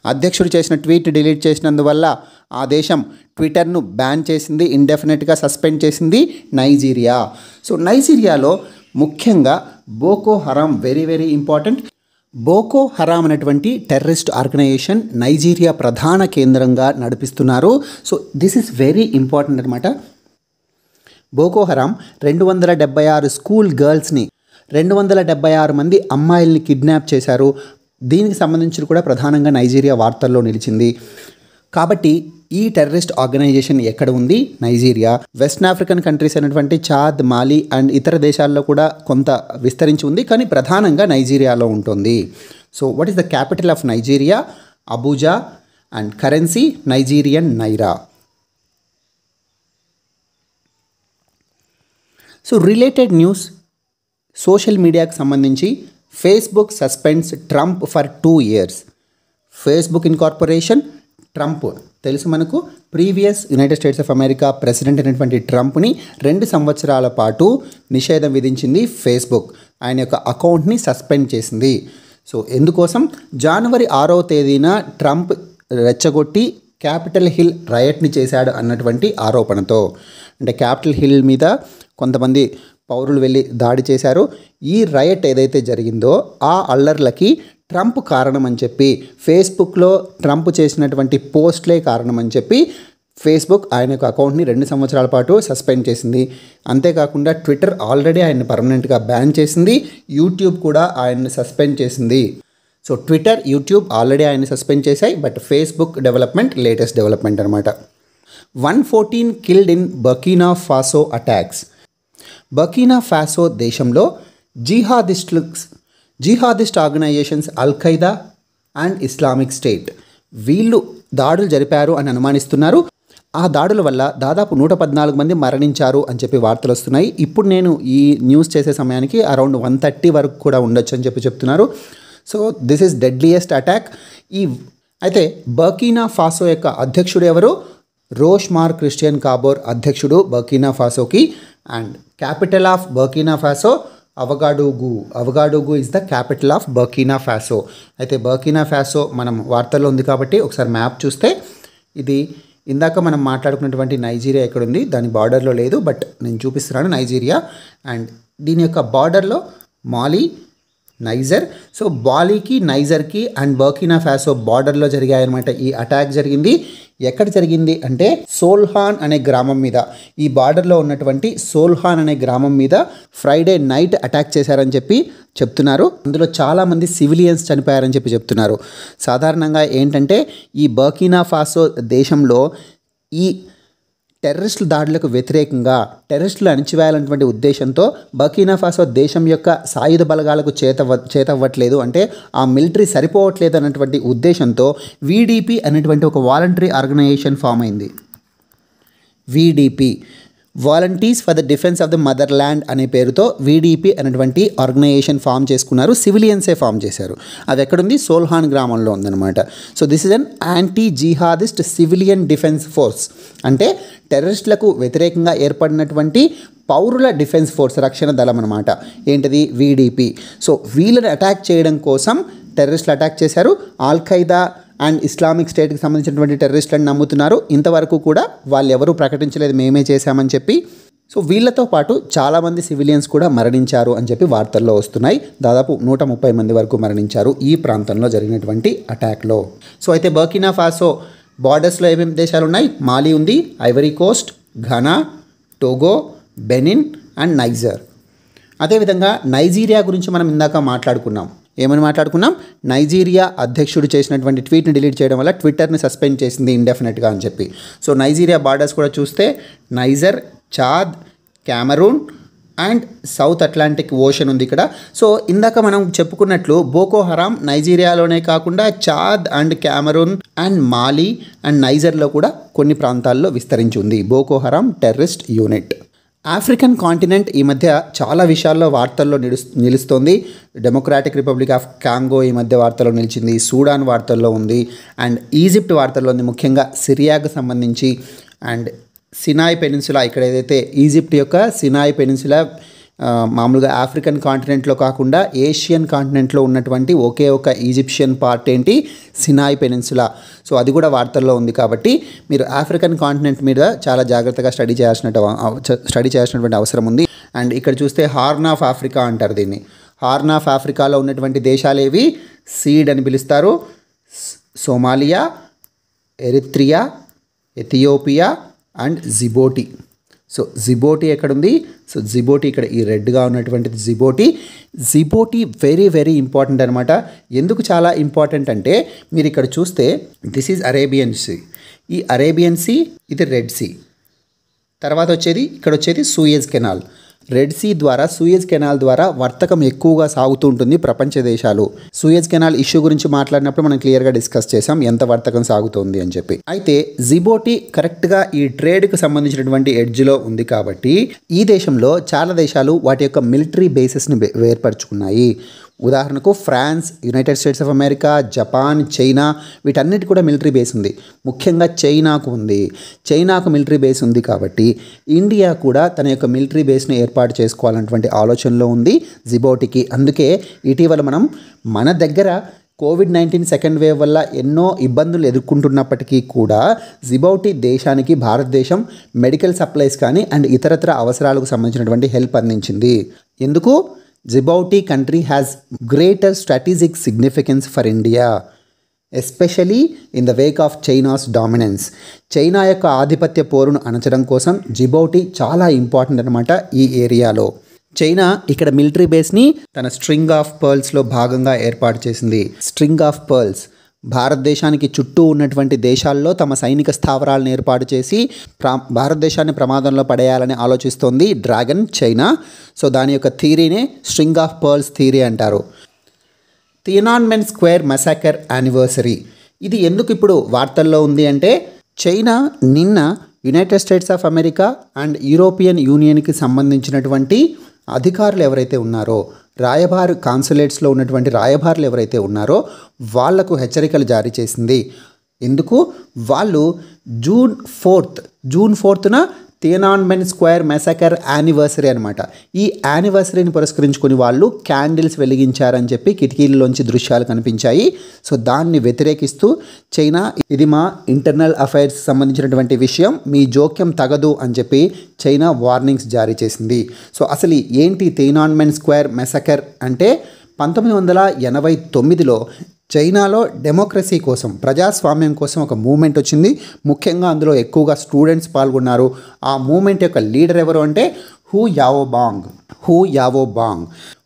అధ్యక్షుడు చేసిన ట్వీట్ డిలీట్ చేసినందువల్ల ఆ దేశం ట్విట్టర్ను బ్యాన్ చేసింది ఇండెఫినెట్గా సస్పెండ్ చేసింది నైజీరియా. సో నైజీరియాలో ముఖ్యంగా Boko Haram very very important Boko Haram అనేటువంటి టెర్రరిస్ట్ ఆర్గనైజేషన్ నైజీరియా ప్రధాన కేంద్రంగా నడిపిస్తున్నారు. So this is very important అనమాట బోకో హరామ్ రెండు వందల డెబ్బై ఆరు స్కూల్ గర్ల్స్ని రెండు వందల డెబ్బై ఆరు మంది అమ్మాయిల్ని కిడ్నాప్ చేశారు. దీనికి సంబంధించి కూడా ప్రధానంగా నైజీరియా వార్తల్లో నిలిచింది. కాబట్టి ఈ టెర్రరిస్ట్ ఆర్గనైజేషన్ ఎక్కడ ఉంది? నైజీరియా. వెస్ట్ ఆఫ్రికన్ కంట్రీస్ అయినటువంటి చాద్ మాలి అండ్ ఇతర దేశాల్లో కూడా కొంత విస్తరించి ఉంది కానీ ప్రధానంగా నైజీరియాలో ఉంటుంది. So what is the capital of Nigeria? Abuja and currency Nigerian naira. So related news social మీడియాకు సంబంధించి Facebook suspends Trump for two years. Facebook incorporation Trump. తెలుసు మనకు previous United States of America president అయినటువంటి ట్రంప్ని రెండు సంవత్సరాల పాటు నిషేధం విధించింది ఫేస్బుక్. ఆయన యొక్క అకౌంట్ని సస్పెండ్ చేసింది. సో ఎందుకోసం? జనవరి ఆరవ తేదీన ట్రంప్ రెచ్చగొట్టి క్యాపిటల్ హిల్ రయట్ని చేశాడు అన్నటువంటి ఆరోపణతో. అంటే క్యాపిటల్ హిల్ మీద కొంతమంది పౌరులు వెళ్ళి దాడి చేశారు. ఈ రయట్ ఏదైతే జరిగిందో ఆ అల్లర్లకి ట్రంప్ కారణం అని చెప్పి ఫేస్బుక్లో ట్రంప్ చేసినటువంటి పోస్ట్లే కారణమని చెప్పి ఫేస్బుక్ ఆయన యొక్క అకౌంట్ని రెండు సంవత్సరాల పాటు సస్పెండ్ చేసింది. అంతేకాకుండా ట్విట్టర్ ఆల్రెడీ ఆయన్ని పర్మనెంట్గా బ్యాన్ చేసింది. యూట్యూబ్ కూడా ఆయన్ని సస్పెండ్ చేసింది. సో ట్విట్టర్ యూట్యూబ్ ఆల్రెడీ ఆయన సస్పెండ్ చేశాయి. But Facebook development latest development అనమాట one fourteen killed in Burkina Faso attacks. Burkina Faso దేశంలో జిహాదిస్టులు jihadist organisations al Qaeda and Islamic State. వీళ్ళు దాడులు జరిపారు అని అనుమానిస్తున్నారు. ఆ దాడుల వల్ల దాదాపు నూట పద్నాలుగు మంది మరణించారు అని చెప్పి వార్తలు వస్తున్నాయి. ఇప్పుడు నేను ఈ న్యూస్ చేసే సమయానికి అరౌండ్ వన్ థర్టీ వరకు కూడా ఉండొచ్చు అని చెప్పి చెప్తున్నారు. So this is deadliest attack ఈ అయితే బర్కీనా ఫాసో యొక్క అధ్యక్షుడు ఎవరు? రోష్ మార్ క్రిస్టియన్ కాబోర్ అధ్యక్షుడు Burkina ఫాసోకి. And capital of Burkina Faso Ouagadougou. Ouagadougou is the capital of Burkina Faso అయితే బర్కీనా ఫాసో మనం వార్తల్లో ఉంది కాబట్టి ఒకసారి మ్యాప్ చూస్తే ఇది ఇందాక మనం మాట్లాడుకున్నటువంటి నైజీరియా ఎక్కడ ఉంది దాని బార్డర్లో లేదు బట్ నేను చూపిస్తున్నాను నైజీరియా అండ్ దీని యొక్క బార్డర్లో మాలి నైజర్. సో బాలీకి నైజర్కి అండ్ బర్కినా ఫాసో బార్డర్లో జరిగాయన్నమాట ఈ అటాక్ జరిగింది. ఎక్కడ జరిగింది అంటే సోల్హాన్ అనే గ్రామం మీద. ఈ బార్డర్లో ఉన్నటువంటి సోల్హాన్ అనే గ్రామం మీద ఫ్రైడే నైట్ అటాక్ చేశారని చెప్పి చెప్తున్నారు. అందులో చాలామంది సివిలియన్స్ చనిపోయారని చెప్పి చెప్తున్నారు. సాధారణంగా ఏంటంటే ఈ బర్కినా ఫాసో దేశంలో ఈ టెర్రరిస్టుల దాడులకు వ్యతిరేకంగా టెర్రరిస్టులు అణిచివేయాలన్నటువంటి ఉద్దేశంతో బకీనా ఫాసో దేశం యొక్క సాయుధ బలగాలకు చేత చేతవ్వట్లేదు. అంటే ఆ మిలిటరీ సరిపోవట్లేదు అన్నటువంటి ఉద్దేశంతో వీడిపి అనేటువంటి ఒక వాలంటరీ ఆర్గనైజేషన్ ఫామ్ అయింది. VDP volunteers for the defence of the motherland అనే పేరుతో వీడీపీ అనేటువంటి ఆర్గనైజేషన్ ఫామ్ చేసుకున్నారు సివిలియన్సే ఫామ్ చేశారు. అది ఎక్కడుంది? సోల్హాన్ గ్రామంలో ఉందన్నమాట. So this is an anti jihadist civilian defence force అంటే టెర్రరిస్టులకు వ్యతిరేకంగా ఏర్పడినటువంటి పౌరుల డిఫెన్స్ ఫోర్స్ రక్షణ దళం అనమాట ఏంటిది? వీడీపీ. సో వీళ్ళని అటాక్ చేయడం కోసం టెర్రరిస్టులు అటాక్ చేశారు. ఆల్ ఖైదా అండ్ ఇస్లామిక్ స్టేట్కి సంబంధించినటువంటి టెర్రరిస్టులను నమ్ముతున్నారు. ఇంతవరకు కూడా వాళ్ళు ఎవరూ ప్రకటించలేదు మేమే చేశామని చెప్పి. సో వీళ్ళతో పాటు చాలామంది సివిలియన్స్ కూడా మరణించారు అని చెప్పి వార్తల్లో వస్తున్నాయి. దాదాపు నూట ముప్పై మంది వరకు మరణించారు ఈ ప్రాంతంలో జరిగినటువంటి అటాక్లో. సో అయితే బర్కినా ఫాసో బార్డర్స్లో ఏమేమి దేశాలు ఉన్నాయి? మాలి ఉంది Ivory Coast Ghana Togo Benin and Niger. అదేవిధంగా నైజీరియా గురించి మనం ఇందాక మాట్లాడుకున్నాం. ఏమని మాట్లాడుకున్నాం? నైజీరియా అధ్యక్షుడు చేసినటువంటి ట్వీట్ని డిలీట్ చేయడం వల్ల ట్విట్టర్ని సస్పెండ్ చేసింది ఇండెఫినెట్గా అని చెప్పి. సో నైజీరియా బార్డర్స్ కూడా చూస్తే Niger Chad Cameroon and South Atlantic Ocean ఉంది ఇక్కడ. సో ఇందాక మనం చెప్పుకున్నట్లు బోకో హరాం నైజీరియాలోనే కాకుండా Chad and Cameroon and Mali and నైజర్లో కూడా కొన్ని ప్రాంతాల్లో విస్తరించి ఉంది. Boko Haram terrorist unit. African continent ఈ మధ్య చాలా విషయాల్లో వార్తల్లో నిలు నిలుస్తోంది. డెమోక్రాటిక్ రిపబ్లిక్ ఆఫ్ కాంగో ఈ మధ్య వార్తల్లో నిలిచింది. సూడాన్ వార్తల్లో ఉంది. అండ్ ఈజిప్ట్ వార్తల్లో ఉంది. ముఖ్యంగా సిరియాకు సంబంధించి. అండ్ సినాయ్ పెనిన్సులా ఇక్కడ ఏదైతే ఈజిప్ట్ యొక్క సినాయ్ పెనిన్సులా మామూలుగా ఆఫ్రికన్ కాంటినెంట్లో కాకుండా ఏషియన్ కాంటినెంట్లో ఉన్నటువంటి ఒకే ఒక ఈజిప్షియన్ పార్ట్ ఏంటి? Sinai peninsula. సో అది కూడా వార్తల్లో ఉంది కాబట్టి మీరు ఆఫ్రికన్ కాంటినెంట్ మీద చాలా జాగ్రత్తగా స్టడీ చేయాల్సిన స్టడీ చేయాల్సినటువంటి అవసరం ఉంది. అండ్ ఇక్కడ చూస్తే హార్న్ ఆఫ్ ఆఫ్రికా అంటారు దీన్ని. హార్న్ ఆఫ్ ఆఫ్రికాలో ఉన్నటువంటి దేశాలు ఏవి సీడ్ అని పిలుస్తారు. Somalia Eritrea Ethiopia and Djibouti. So Djibouti ఎక్కడుంది? సో జిబోటి ఇక్కడ ఈ రెడ్గా ఉన్నటువంటిది Djibouti. Djibouti very very important అనమాట ఎందుకు చాలా ఇంపార్టెంట్ అంటే మీరు ఇక్కడ చూస్తే దిస్ ఈజ్ అరేబియన్ సీ ఈ అరేబియన్ సీ ఇది రెడ్ సీ తర్వాత వచ్చేది ఇక్కడ వచ్చేది సూయజ్ కెనాల్ రెడ్ సీ ద్వారా సూయజ్ కెనాల్ ద్వారా వర్తకం ఎక్కువగా సాగుతూ ఉంటుంది ప్రపంచ దేశాలు. సూయజ్ కెనాల్ ఇష్యూ గురించి మాట్లాడినప్పుడు మనం క్లియర్గా డిస్కస్ చేసాం ఎంత వర్తకం సాగుతుంది అని చెప్పి. అయితే జిబోటి కరెక్ట్గా ఈ ట్రేడ్కి సంబంధించినటువంటి ఎడ్జ్లో ఉంది కాబట్టి ఈ దేశంలో చాలా దేశాలు వాటి యొక్క మిలిటరీ బేసెస్ని ఏర్పరచుకున్నాయి ఉదాహరణకు France United States of America Japan China వీటన్నిటి కూడా మిలిటరీ బేస్ ఉంది. ముఖ్యంగా చైనాకు ఉంది. చైనాకు మిలిటరీ బేస్ ఉంది కాబట్టి ఇండియా కూడా తన యొక్క మిలిటరీ బేస్ను ఏర్పాటు చేసుకోవాలన్నటువంటి ఆలోచనలో ఉంది జిబోటికి. అందుకే ఇటీవల మనం మన దగ్గర కోవిడ్ నైన్టీన్ సెకండ్ వేవ్ వల్ల ఎన్నో ఇబ్బందులు ఎదుర్కొంటున్నప్పటికీ కూడా జిబౌటి దేశానికి భారతదేశం మెడికల్ సప్లైస్ కానీ అండ్ ఇతరత్ర అవసరాలకు సంబంధించినటువంటి హెల్ప్ అందించింది. ఎందుకు? Djibouti country has greater strategic significance for India especially in the wake of China's dominance China యొక్క ఆధిపత్య పోరును అణచడం కోసం జిబౌటి చాలా ఇంపార్టెంట్ అనమాట ఈ ఏరియాలో. చైనా ఇక్కడ మిలిటరీ బేస్ని తన స్ట్రింగ్ ఆఫ్ పర్ల్స్లో భాగంగా ఏర్పాటు చేసింది. స్ట్రింగ్ ఆఫ్ పర్ల్స్ భారతదేశానికి చుట్టూ ఉన్నటువంటి దేశాల్లో తమ సైనిక స్థావరాలను ఏర్పాటు చేసి ప్రా భారతదేశాన్ని ప్రమాదంలో పడేయాలని ఆలోచిస్తోంది డ్రాగన్ చైనా. సో దాని యొక్క థీరీనే స్ట్రింగ్ ఆఫ్ పర్ల్స్ థీరీ అంటారు. Tiananmen Square massacre anniversary. ఇది ఎందుకు ఇప్పుడు వార్తల్లో ఉంది అంటే చైనా నిన్న United States of America and European యూనియన్కి సంబంధించినటువంటి అధికారులు ఎవరైతే ఉన్నారో రాయబార్ కాన్సులేట్స్లో ఉన్నటువంటి రాయబారులు ఎవరైతే ఉన్నారో వాళ్ళకు హెచ్చరికలు జారీ చేసింది. ఎందుకు? వాళ్ళు జూన్ ఫోర్త్ జూన్ ఫోర్త్న తియనాన్మెన్ స్క్వేర్ మెసకర్ యానివర్సరీ అనమాట ఈ యానివర్సరీని పురస్కరించుకుని వాళ్ళు క్యాండిల్స్ వెలిగించారని చెప్పి కిటికీల్లోంచి దృశ్యాలు కనిపించాయి. సో దాన్ని వ్యతిరేకిస్తూ చైనా ఇది మా ఇంటర్నల్ అఫైర్స్ సంబంధించినటువంటి విషయం మీ జోక్యం తగదు అని చెప్పి చైనా వార్నింగ్స్ జారీ చేసింది. సో అసలు ఏంటి తియనాన్మెన్ స్క్వేర్ మెసకర్ అంటే పంతొమ్మిది వందల ఎనభై తొమ్మిదిలో చైనాలో డెమోక్రసీ కోసం ప్రజాస్వామ్యం కోసం ఒక మూమెంట్ వచ్చింది. ముఖ్యంగా అందులో ఎక్కువగా స్టూడెంట్స్ పాల్గొన్నారు. ఆ మూమెంట్ యొక్క లీడర్ ఎవరు అంటే హూ యావో బాంగ్. Hu Yaobang.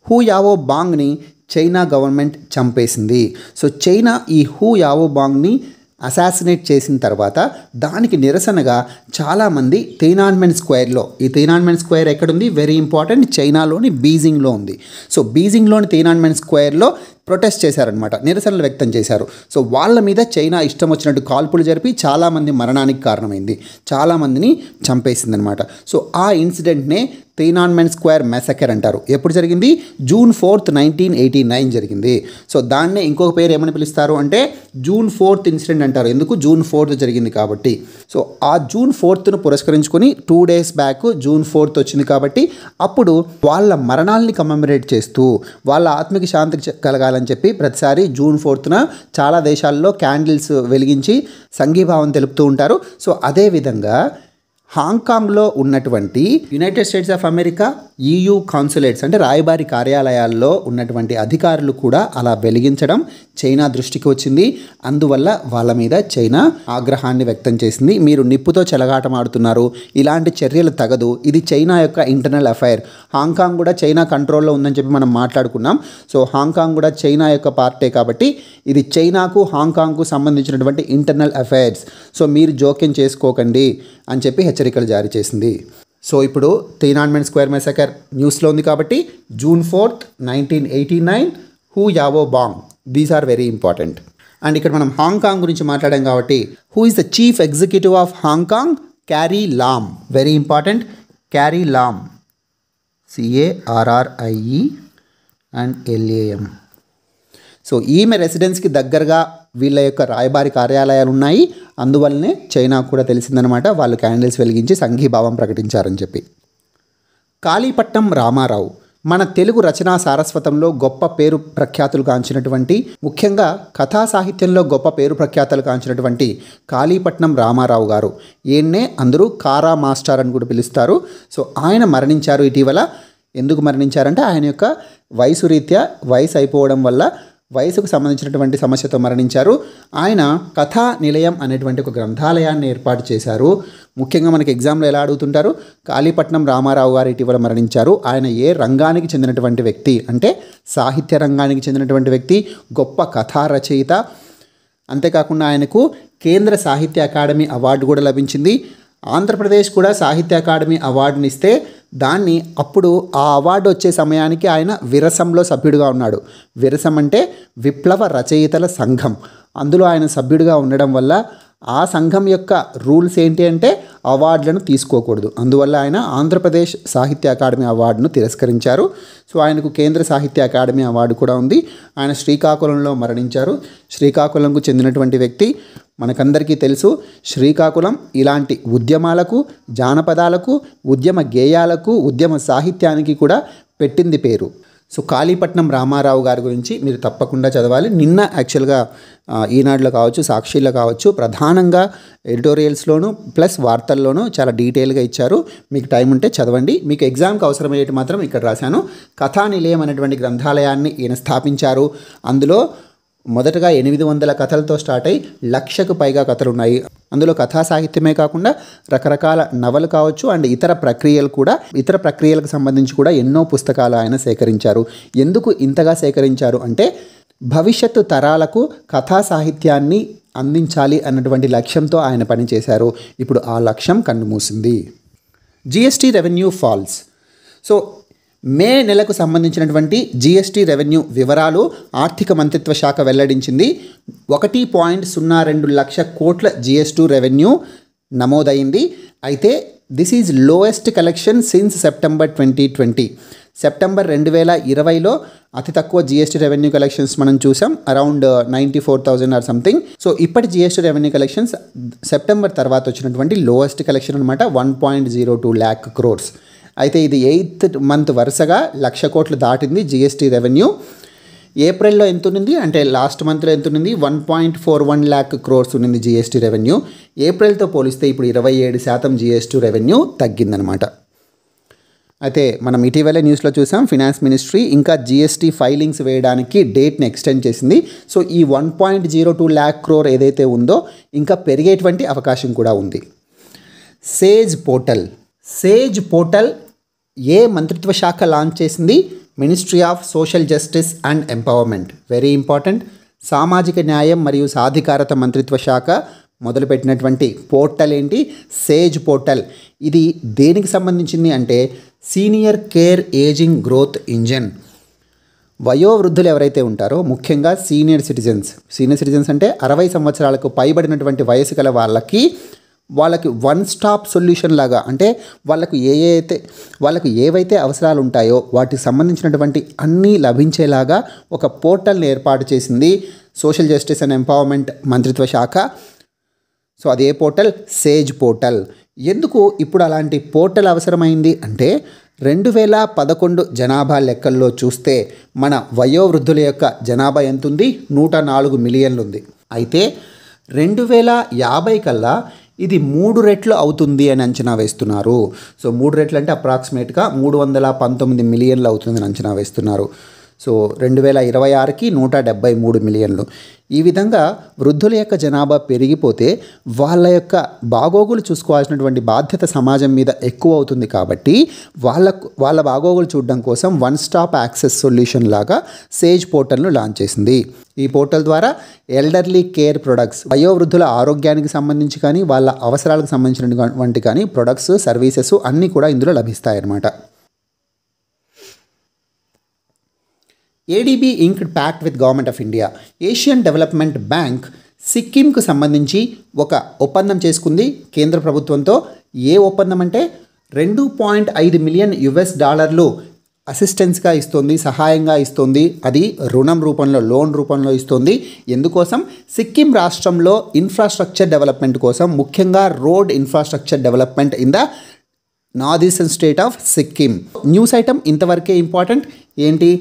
హూ యావో బాంగ్ని చైనా గవర్నమెంట్ చంపేసింది. సో చైనా ఈ హూ యావో బాంగ్ని అసాసినేట్ చేసిన తర్వాత దానికి నిరసనగా చాలామంది తేనాన్మెన్ స్క్వేర్లో ఈ తేనాన్మెన్ స్క్వేర్ ఎక్కడుంది? వెరీ ఇంపార్టెంట్ చైనాలోని బీజింగ్లో ఉంది. సో బీజింగ్లోని తేనాన్మెన్ స్క్వేర్లో ప్రొటెస్ట్ చేశారనమాట నిరసనలు వ్యక్తం చేశారు. సో వాళ్ళ మీద చైనా ఇష్టం వచ్చినట్టు కాల్పులు జరిపి చాలామంది మరణానికి కారణమైంది. చాలామందిని చంపేసిందనమాట సో ఆ ఇన్సిడెంట్నే తేనాన్మెన్ స్క్వేర్ మెసకర్ అంటారు. ఎప్పుడు జరిగింది? June fourth nineteen eighty nine జరిగింది. సో దాన్నే ఇంకొక పేరు ఏమని పిలుస్తారు అంటే జూన్ ఫోర్త్ ఇన్సిడెంట్ అంటారు. ఎందుకు? జూన్ ఫోర్త్ జరిగింది కాబట్టి. సో ఆ జూన్ ఫోర్త్ను పురస్కరించుకొని two days back June fourth వచ్చింది కాబట్టి అప్పుడు వాళ్ళ మరణాలని కమెమరేట్ చేస్తూ వాళ్ళ ఆత్మకి శాంతి కలగాలి కలగాలని చెప్పి ప్రతిసారి జూన్ ఫోర్త్న చాలా దేశాల్లో క్యాండిల్స్ వెలిగించి సంఘీభావం తెలుపుతూ ఉంటారు. సో అదేవిధంగా హాంకాంగ్లో ఉన్నటువంటి United States of America EU consulates అంటే రాయబారి కార్యాలయాల్లో ఉన్నటువంటి అధికారులు కూడా అలా వెలిగించడం చైనా దృష్టికి వచ్చింది. అందువల్ల వాళ్ళ మీద చైనా ఆగ్రహాన్ని వ్యక్తం చేసింది. మీరు నిప్పుతో చెలగాటమాడుతున్నారు. ఇలాంటి చర్యలు తగదు. ఇది చైనా యొక్క ఇంటర్నల్ అఫైర్ హాంకాంగ్ కూడా చైనా కంట్రోల్లో ఉందని చెప్పి మనం మాట్లాడుకున్నాం. సో హాంకాంగ్ కూడా చైనా యొక్క పార్టే కాబట్టి ఇది చైనాకు హాంకాంగ్కు సంబంధించినటువంటి ఇంటర్నల్ అఫైర్స్ సో మీరు జోక్యం చేసుకోకండి అని చెప్పి హెచ్చరికలు జారీ చేసింది. సో ఇప్పుడు తీనాన్మెంట్ స్క్వేర్ మెసకర్ న్యూస్లో ఉంది కాబట్టి June fourth nineteen eighty nine Hu Yaobang these are very important and ఇక్కడ మనం హాంకాంగ్ గురించి మాట్లాడాం కాబట్టి who is the chief executive of Hong Kong Carrie Lam. Very important Carrie Lam. C A R R I E and L A M so ఈమె రెసిడెన్స్కి దగ్గరగా వీళ్ళ యొక్క రాయబారి కార్యాలయాలు ఉన్నాయి. అందువల్లనే చైనా కూడా తెలిసిందనమాట వాళ్ళు క్యాండిల్స్ వెలిగించి సంఘీభావం ప్రకటించారని చెప్పి. కాళీపట్నం రామారావు మన తెలుగు రచనా సారస్వతంలో గొప్ప పేరు ప్రఖ్యాతులు కాంచినటువంటి ముఖ్యంగా కథా సాహిత్యంలో గొప్ప పేరు ప్రఖ్యాతులు కాంచినటువంటి కాళీపట్నం రామారావు గారు. ఈయన్నే అందరూ కారా మాస్టర్ అని కూడా పిలుస్తారు. సో ఆయన మరణించారు ఇటీవల. ఎందుకు మరణించారంటే ఆయన యొక్క వయసు రీత్యా వయసు అయిపోవడం వల్ల వయసుకు సంబంధించినటువంటి సమస్యతో మరణించారు. ఆయన కథా నిలయం అనేటువంటి ఒక గ్రంథాలయాన్ని ఏర్పాటు చేశారు. ముఖ్యంగా మనకి ఎగ్జామ్లో ఎలా అడుగుతుంటారు? కాళీపట్నం రామారావు గారు ఇటీవల మరణించారు. ఆయన ఏ రంగానికి చెందినటువంటి వ్యక్తి అంటే సాహిత్య రంగానికి చెందినటువంటి వ్యక్తి గొప్ప కథా రచయిత. అంతేకాకుండా ఆయనకు కేంద్ర సాహిత్య అకాడమీ అవార్డు కూడా లభించింది. ఆంధ్రప్రదేశ్ కూడా సాహిత్య అకాడమీ అవార్డుని ఇస్తే దాన్ని అప్పుడు ఆ అవార్డు వచ్చే సమయానికి ఆయన విరసంలో సభ్యుడిగా ఉన్నాడు. విరసం అంటే విప్లవ రచయితల సంఘం. అందులో ఆయన సభ్యుడిగా ఉండడం వల్ల ఆ సంఘం యొక్క రూల్స్ ఏంటి అంటే అవార్డులను తీసుకోకూడదు. అందువల్ల ఆయన ఆంధ్రప్రదేశ్ సాహిత్య అకాడమీ అవార్డును తిరస్కరించారు. సో ఆయనకు కేంద్ర సాహిత్య అకాడమీ అవార్డు కూడా ఉంది. ఆయన శ్రీకాకుళంలో మరణించారు. శ్రీకాకుళంకు చెందినటువంటి వ్యక్తి మనకందరికీ తెలుసు శ్రీకాకుళం ఇలాంటి ఉద్యమాలకు జానపదాలకు ఉద్యమ గేయాలకు ఉద్యమ సాహిత్యానికి కూడా పెట్టింది పేరు. సో కాళీపట్నం రామారావు గారి గురించి మీరు తప్పకుండా చదవాలి. నిన్న యాక్చువల్గా ఈనాడులో కావచ్చు సాక్షిలో కావచ్చు ప్రధానంగా ఎడిటోరియల్స్లోను ప్లస్ వార్తల్లోనూ చాలా డీటెయిల్గా ఇచ్చారు. మీకు టైం ఉంటే చదవండి. మీకు ఎగ్జామ్కి అవసరమయ్యేటి మాత్రం ఇక్కడ రాశాను. కథా నిలయం అనేటువంటి గ్రంథాలయాన్ని ఈయన స్థాపించారు. అందులో మొదటగా ఎనిమిది వందల కథలతో స్టార్ట్ అయ్యి లక్షకు పైగా కథలు ఉన్నాయి అందులో కథా సాహిత్యమే కాకుండా రకరకాల నవలు కావచ్చు అండ్ ఇతర ప్రక్రియలు కూడా ఇతర ప్రక్రియలకు సంబంధించి కూడా ఎన్నో పుస్తకాలు ఆయన సేకరించారు. ఎందుకు ఇంతగా సేకరించారు అంటే భవిష్యత్తు తరాలకు కథా సాహిత్యాన్ని అందించాలి అన్నటువంటి లక్ష్యంతో ఆయన పనిచేశారు ఇప్పుడు ఆ లక్ష్యం కన్నుమూసింది. GST revenue falls. So May నెలకు సంబంధించినటువంటి జీఎస్టీ రెవెన్యూ వివరాలు ఆర్థిక మంత్రిత్వ శాఖ వెల్లడించింది. ఒకటి పాయింట్ సున్నా రెండు లక్ష కోట్ల జీఎస్టీ రెవెన్యూ నమోదైంది. అయితే this is lowest collection since September twenty twenty. September రెండు వేల ఇరవైలో అతి తక్కువ జీఎస్టీ రెవెన్యూ కలెక్షన్స్ మనం చూసాం around ninety four thousand or something. So ఇప్పటి జీఎస్టీ రెవెన్యూ కలెక్షన్స్ సెప్టెంబర్ తర్వాత వచ్చినటువంటి లోయెస్ట్ కలెక్షన్ అనమాట one point zero two lakh crores. అయితే ఇది ఎయిత్ మంత్ వరుసగా లక్ష కోట్లు దాటింది జిఎస్టీ రెవెన్యూ. ఏప్రిల్లో ఎంత ఉన్నింది? అంటే లాస్ట్ మంత్లో ఎంత ఉన్నింది? One point four one lakh crores ఉన్నింది జిఎస్టీ రెవెన్యూ. ఏప్రిల్తో పోలిస్తే ఇప్పుడు ఇరవై ఏడు శాతం జిఎస్టీ రెవెన్యూ తగ్గిందనమాట అయితే మనం ఇటీవలే న్యూస్లో చూసాం ఫినాన్స్ మినిస్ట్రీ ఇంకా జిఎస్టీ ఫైలింగ్స్ వేయడానికి డేట్ని ఎక్స్టెండ్ చేసింది. సో ఈ one point zero two lakh crore ఏదైతే ఉందో ఇంకా పెరిగేటువంటి అవకాశం కూడా ఉంది. SAGE portal. సేజ్ పోర్టల్ ఏ మంత్రిత్వ శాఖ లాంచ్ చేసింది? Ministry of Social Justice and Empowerment very important సామాజిక న్యాయం మరియు సాధికారత మంత్రిత్వ శాఖ మొదలుపెట్టినటువంటి పోర్టల్ ఏంటి? సేజ్ పోర్టల్ ఇది దేనికి సంబంధించింది అంటే senior care ageing growth engine వయోవృద్ధులు ఎవరైతే ఉంటారో ముఖ్యంగా సీనియర్ సిటిజన్స్ సీనియర్ సిటిజన్స్ అంటే అరవై సంవత్సరాలకు పైబడినటువంటి వయసు గల వాళ్ళకి వాళ్ళకి వన్ స్టాప్ సొల్యూషన్ లాగా అంటే వాళ్ళకు ఏ అయితే వాళ్ళకు ఏవైతే అవసరాలు ఉంటాయో వాటికి సంబంధించినటువంటి అన్నీ లభించేలాగా ఒక పోర్టల్ని ఏర్పాటు చేసింది సోషల్ జస్టిస్ అండ్ ఎంపవర్మెంట్ మంత్రిత్వ శాఖ సో అది ఏ పోర్టల్? సేజ్ పోర్టల్ ఎందుకు ఇప్పుడు అలాంటి పోర్టల్ అవసరమైంది? అంటే రెండు వేల పదకొండు జనాభా లెక్కల్లో చూస్తే మన వయోవృద్ధుల యొక్క జనాభా ఎంత ఉంది నూట నాలుగు మిలియన్లు ఉంది అయితే రెండు వేల యాభై కల్లా ఇది మూడు రెట్లు అవుతుంది అని అంచనా వేస్తున్నారు. సో మూడు రెట్లు అంటే అప్రాక్సిమేట్గా మూడు వందల పంతొమ్మిది మిలియన్లు అవుతుందని అంచనా వేస్తున్నారు. సో రెండు వేల ఇరవై ఆరుకి నూట డెబ్బై మూడు మిలియన్లు. ఈ విధంగా వృద్ధుల యొక్క జనాభా పెరిగిపోతే వాళ్ళ యొక్క బాగోగులు చూసుకోవాల్సినటువంటి బాధ్యత సమాజం మీద ఎక్కువ అవుతుంది కాబట్టి వాళ్ళకు వాళ్ళ బాగోగులు చూడడం కోసం వన్ స్టాప్ యాక్సెస్ సొల్యూషన్ లాగా సేజ్ పోర్టల్ను లాంచ్ చేసింది. ఈ పోర్టల్ ద్వారా ఎల్డర్లీ కేర్ ప్రొడక్ట్స్ వయోవృద్ధుల ఆరోగ్యానికి సంబంధించి కానీ వాళ్ళ అవసరాలకు సంబంధించినటువంటి కానీ ప్రొడక్ట్స్ సర్వీసెస్ అన్నీ కూడా ఇందులో లభిస్తాయన్నమాట. ADB inked pact with government of India Asian development bank సిక్కింకు సంబంధించి ఒక ఒప్పందం చేసుకుంది కేంద్ర ప్రభుత్వంతో. ఏ ఒప్పందం అంటే రెండు పాయింట్ ఐదు మిలియన్ యుఎస్ డాలర్లు అసిస్టెన్స్గా ఇస్తుంది సహాయంగా ఇస్తుంది. అది రుణం రూపంలో లోన్ రూపంలో ఇస్తుంది. ఎందుకోసం? సిక్కిం రాష్ట్రంలో ఇన్ఫ్రాస్ట్రక్చర్ డెవలప్మెంట్ కోసం ముఖ్యంగా road infrastructure development in the north eastern state of Sikkim news item ఇంతవరకే ఇంపార్టెంట్ ఏంటి?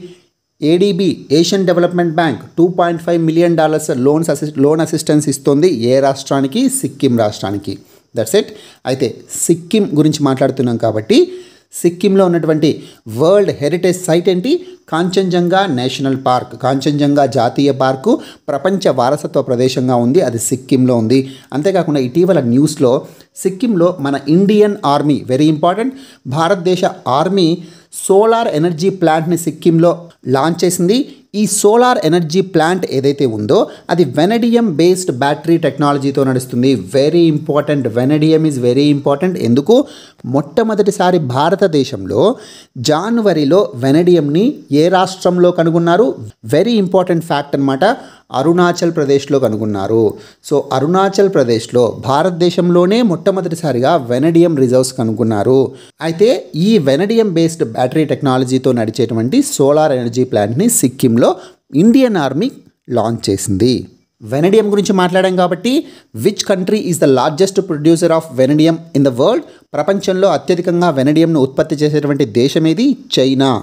ADB Asian development bank two point five million dollars loans అసిస్ loan assistance ఇస్తుంది ఏ రాష్ట్రానికి? సిక్కిం రాష్ట్రానికి. దట్స్ ఇట్ అయితే సిక్కిం గురించి మాట్లాడుతున్నాం కాబట్టి సిక్కింలో ఉన్నటువంటి వరల్డ్ హెరిటేజ్ సైట్ ఏంటి? కాంచన్జంగా నేషనల్ పార్క్ కాంచన్జంగా జాతీయ పార్కు ప్రపంచ వారసత్వ ప్రదేశంగా ఉంది అది సిక్కింలో ఉంది. అంతేకాకుండా ఇటీవల న్యూస్లో సిక్కింలో మన ఇండియన్ ఆర్మీ వెరీ ఇంపార్టెంట్ భారతదేశ ఆర్మీ సోలార్ ఎనర్జీ ప్లాంట్ని సిక్కింలో లాంచ్ చేసింది. ఈ సోలార్ ఎనర్జీ ప్లాంట్ ఏదైతే ఉందో అది వెనడియం బేస్డ్ బ్యాటరీ టెక్నాలజీతో నడుస్తుంది. Very important vanadium is very important ఎందుకు? మొట్టమొదటిసారి భారతదేశంలో జనవరిలో వెనడియంని ఏ రాష్ట్రంలో కనుగొన్నారు? వెరీ ఇంపార్టెంట్ ఫ్యాక్ట్ అనమాట అరుణాచల్ ప్రదేశ్లో కనుగొన్నారు. సో అరుణాచల్ ప్రదేశ్లో భారతదేశంలోనే మొట్టమొదటిసారిగా వెనడియం రిజర్వ్స్ కనుగొన్నారు. అయితే ఈ వెనడియం బేస్డ్ బ్యాటరీ టెక్నాలజీతో నడిచేటువంటి సోలార్ ఎనర్జీ ప్లాంట్ని సిక్కింలో ఇండియన్ ఆర్మీ లాంచ్ చేసింది. వెనడియం గురించి మాట్లాడాం కాబట్టి which country is the largest producer of vanadium in the world ప్రపంచంలో అత్యధికంగా వెనడియంను ఉత్పత్తి చేసేటువంటి దేశం ఏది? చైనా.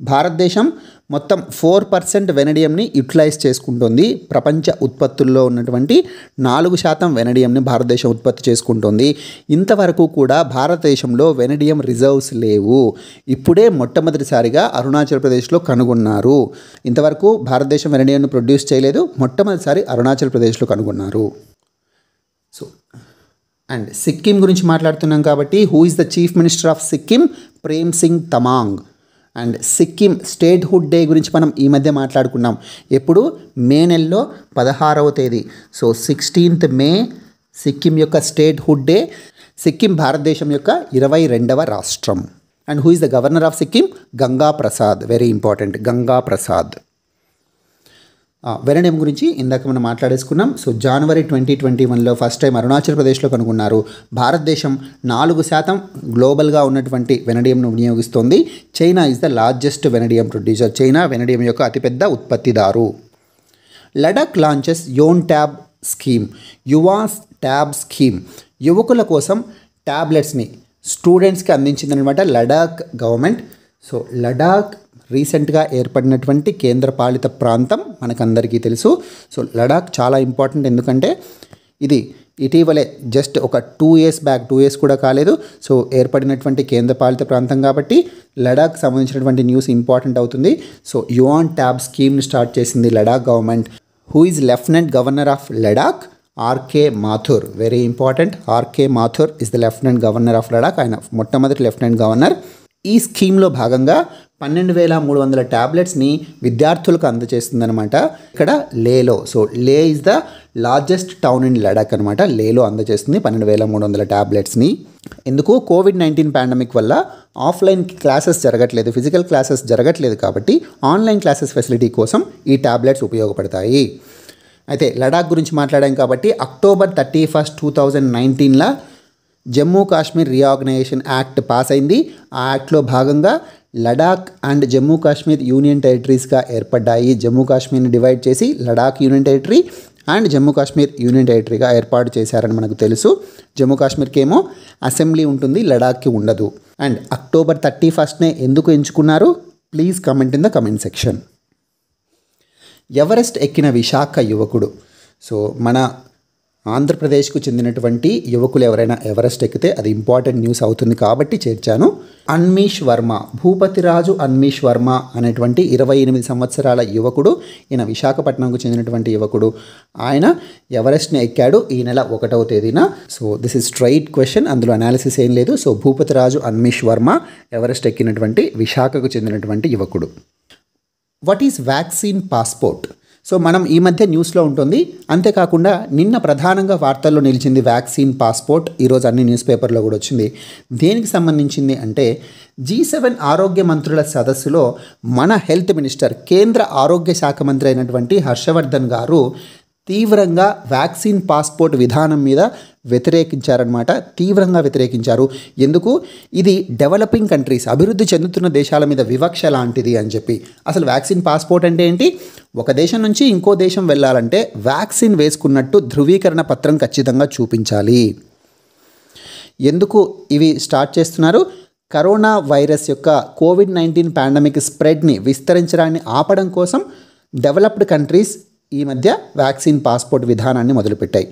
భారతదేశం మొత్తం ఫోర్ పర్సెంట్ వెనడియంని యూటిలైజ్ చేసుకుంటుంది. ప్రపంచ ఉత్పత్తుల్లో ఉన్నటువంటి నాలుగు శాతం వెనడియంని భారతదేశం ఉత్పత్తి చేసుకుంటుంది. ఇంతవరకు కూడా భారతదేశంలో వెనడియం రిజర్వ్స్ లేవు. ఇప్పుడే మొట్టమొదటిసారిగా అరుణాచల్ ప్రదేశ్లో కనుగొన్నారు. ఇంతవరకు భారతదేశం వెనడియంను ప్రొడ్యూస్ చేయలేదు. మొట్టమొదటిసారి అరుణాచల్ ప్రదేశ్లో కనుగొన్నారు. సో అండ్ సిక్కిం గురించి మాట్లాడుతున్నాం కాబట్టి who is the chief minister of Sikkim Prem Singh Tamang and Sikkim statehood day గురించి మనం ఈ మధ్య మాట్లాడుకున్నాం. ఎప్పుడు? మే నెలలో పదహారవ తేదీ. సో సిక్స్టీన్త్ మే సిక్కిం యొక్క స్టేట్ హుడ్ డే సిక్కిం భారతదేశం యొక్క ఇరవై రెండవ రాష్ట్రం. And who is the governor of Sikkim? Ganga Prasad very important. Ganga Prasad vanadium గురించి ఇందాక మనం మాట్లాడేసుకున్నాం. సో జనవరి ట్వంటీ ట్వంటీ వన్లో ఫస్ట్ టైం అరుణాచల్ ప్రదేశ్లో కనుగొన్నారు. భారతదేశం నాలుగు శాతం గ్లోబల్గా ఉన్నటువంటి వెనడియంను వినియోగిస్తోంది. China is the largest vanadium producer China vanadium యొక్క అతిపెద్ద ఉత్పత్తిదారు. Ladakh launches Youn tab scheme యువాస్ tab scheme. యువకుల కోసం ట్యాబ్లెట్స్ని స్టూడెంట్స్కి అందించిందనమాట లడాక్ గవర్నమెంట్. సో లడాక్ రీసెంట్గా ఏర్పడినటువంటి కేంద్రపాలిత ప్రాంతం మనకందరికీ తెలుసు. సో లడాక్ చాలా ఇంపార్టెంట్ ఎందుకంటే ఇది ఇటీవలే జస్ట్ ఒక two years back two years కూడా కాలేదు. సో ఏర్పడినటువంటి కేంద్రపాలిత ప్రాంతం కాబట్టి లడాక్ సంబంధించినటువంటి న్యూస్ ఇంపార్టెంట్ అవుతుంది. సో యువాన్ ట్యాబ్ స్కీమ్ని స్టార్ట్ చేసింది Ladakh government. Who is lieutenant governor of Ladakh? R K Mathur. Very important. R K Mathur is the lieutenant governor of Ladakh. ఆయన మొట్టమొదటి లెఫ్టినెంట్ గవర్నర్. ఈ స్కీమ్లో భాగంగా పన్నెండు వేల మూడు వందల ట్యాబ్లెట్స్ని విద్యార్థులకు అందజేస్తుందనమాట ఇక్కడ లేలో so Leh is the largest town in Ladakh అనమాట లేలో అందజేస్తుంది పన్నెండు వేల మూడు వందల ట్యాబ్లెట్స్ని ఎందుకు? కోవిడ్ నైన్టీన్ పాండమిక్ వల్ల ఆఫ్లైన్ క్లాసెస్ జరగట్లేదు ఫిజికల్ క్లాసెస్ జరగట్లేదు కాబట్టి ఆన్లైన్ క్లాసెస్ ఫెసిలిటీ కోసం ఈ ట్యాబ్లెట్స్ ఉపయోగపడతాయి. అయితే లడాక్ గురించి మాట్లాడాం కాబట్టి October thirty first two thousand నైన్టీన్లో Jammu Kashmir reorganisation act pass అయింది. ఆ యాక్ట్లో భాగంగా లడాక్ అండ్ జమ్మూ కాశ్మీర్ యూనియన్ టెరిటరీస్గా ఏర్పడ్డాయి. జమ్మూ కాశ్మీర్ని డివైడ్ చేసి Ladakh union territory and Jammu Kashmir union టెరిటరీగా ఏర్పాటు చేశారని మనకు తెలుసు. జమ్మూ కాశ్మీర్కి ఏమో అసెంబ్లీ ఉంటుంది లడాక్కి ఉండదు. అండ్ అక్టోబర్ థర్టీ ఫస్ట్నే ఎందుకు ఎంచుకున్నారు? Please comment in the comment section. Everest ఎక్కిన విశాఖ యువకుడు. సో మన ఆంధ్రప్రదేశ్కు చెందినటువంటి యువకులు ఎవరైనా ఎవరెస్ట్ ఎక్కితే అది ఇంపార్టెంట్ న్యూస్ అవుతుంది కాబట్టి చేర్చాను. అన్మీష్ వర్మ భూపతిరాజు అన్మీష్ వర్మ అనేటువంటి ఇరవై ఎనిమిది సంవత్సరాల యువకుడు ఈయన విశాఖపట్నంకు చెందినటువంటి యువకుడు. ఆయన ఎవరెస్ట్ని ఎక్కాడు ఈ నెల ఒకటవ తేదీన. So this is straight question అందులో అనాలిసిస్ ఏం లేదు. సో భూపతిరాజు అన్మీష్ వర్మ ఎవరెస్ట్ ఎక్కినటువంటి విశాఖకు చెందినటువంటి యువకుడు. What is vaccine passport so మనం ఈ మధ్య న్యూస్లో ఉంటుంది. అంతేకాకుండా నిన్న ప్రధానంగా వార్తల్లో నిలిచింది వ్యాక్సిన్ పాస్పోర్ట్ ఈరోజు అన్ని న్యూస్ పేపర్లో కూడా వచ్చింది. దేనికి సంబంధించింది అంటే జీ సెవెన్ ఆరోగ్య మంత్రుల సదస్సులో మన హెల్త్ మినిస్టర్ కేంద్ర ఆరోగ్య శాఖ మంత్రి అయినటువంటి హర్షవర్ధన్ గారు తీవ్రంగా వ్యాక్సిన్ పాస్పోర్ట్ విధానం మీద వ్యతిరేకించారనమాట తీవ్రంగా వ్యతిరేకించారు. ఎందుకు? ఇది డెవలపింగ్ కంట్రీస్ అభివృద్ధి చెందుతున్న దేశాల మీద వివక్ష లాంటిది అని చెప్పి. అసలు వ్యాక్సిన్ పాస్పోర్ట్ అంటే ఏంటి? ఒక దేశం నుంచి ఇంకో దేశం వెళ్ళాలంటే వ్యాక్సిన్ వేసుకున్నట్టు ధృవీకరణ పత్రం ఖచ్చితంగా చూపించాలి. ఎందుకు ఇవి స్టార్ట్ చేస్తున్నారు? కరోనా వైరస్ యొక్క కోవిడ్ నైన్టీన్ పాండమిక్ స్ప్రెడ్ని విస్తరించడాన్ని ఆపడం కోసం డెవలప్డ్ కంట్రీస్ ఈ మధ్య వ్యాక్సిన్ పాస్పోర్ట్ విధానాన్ని మొదలుపెట్టాయి.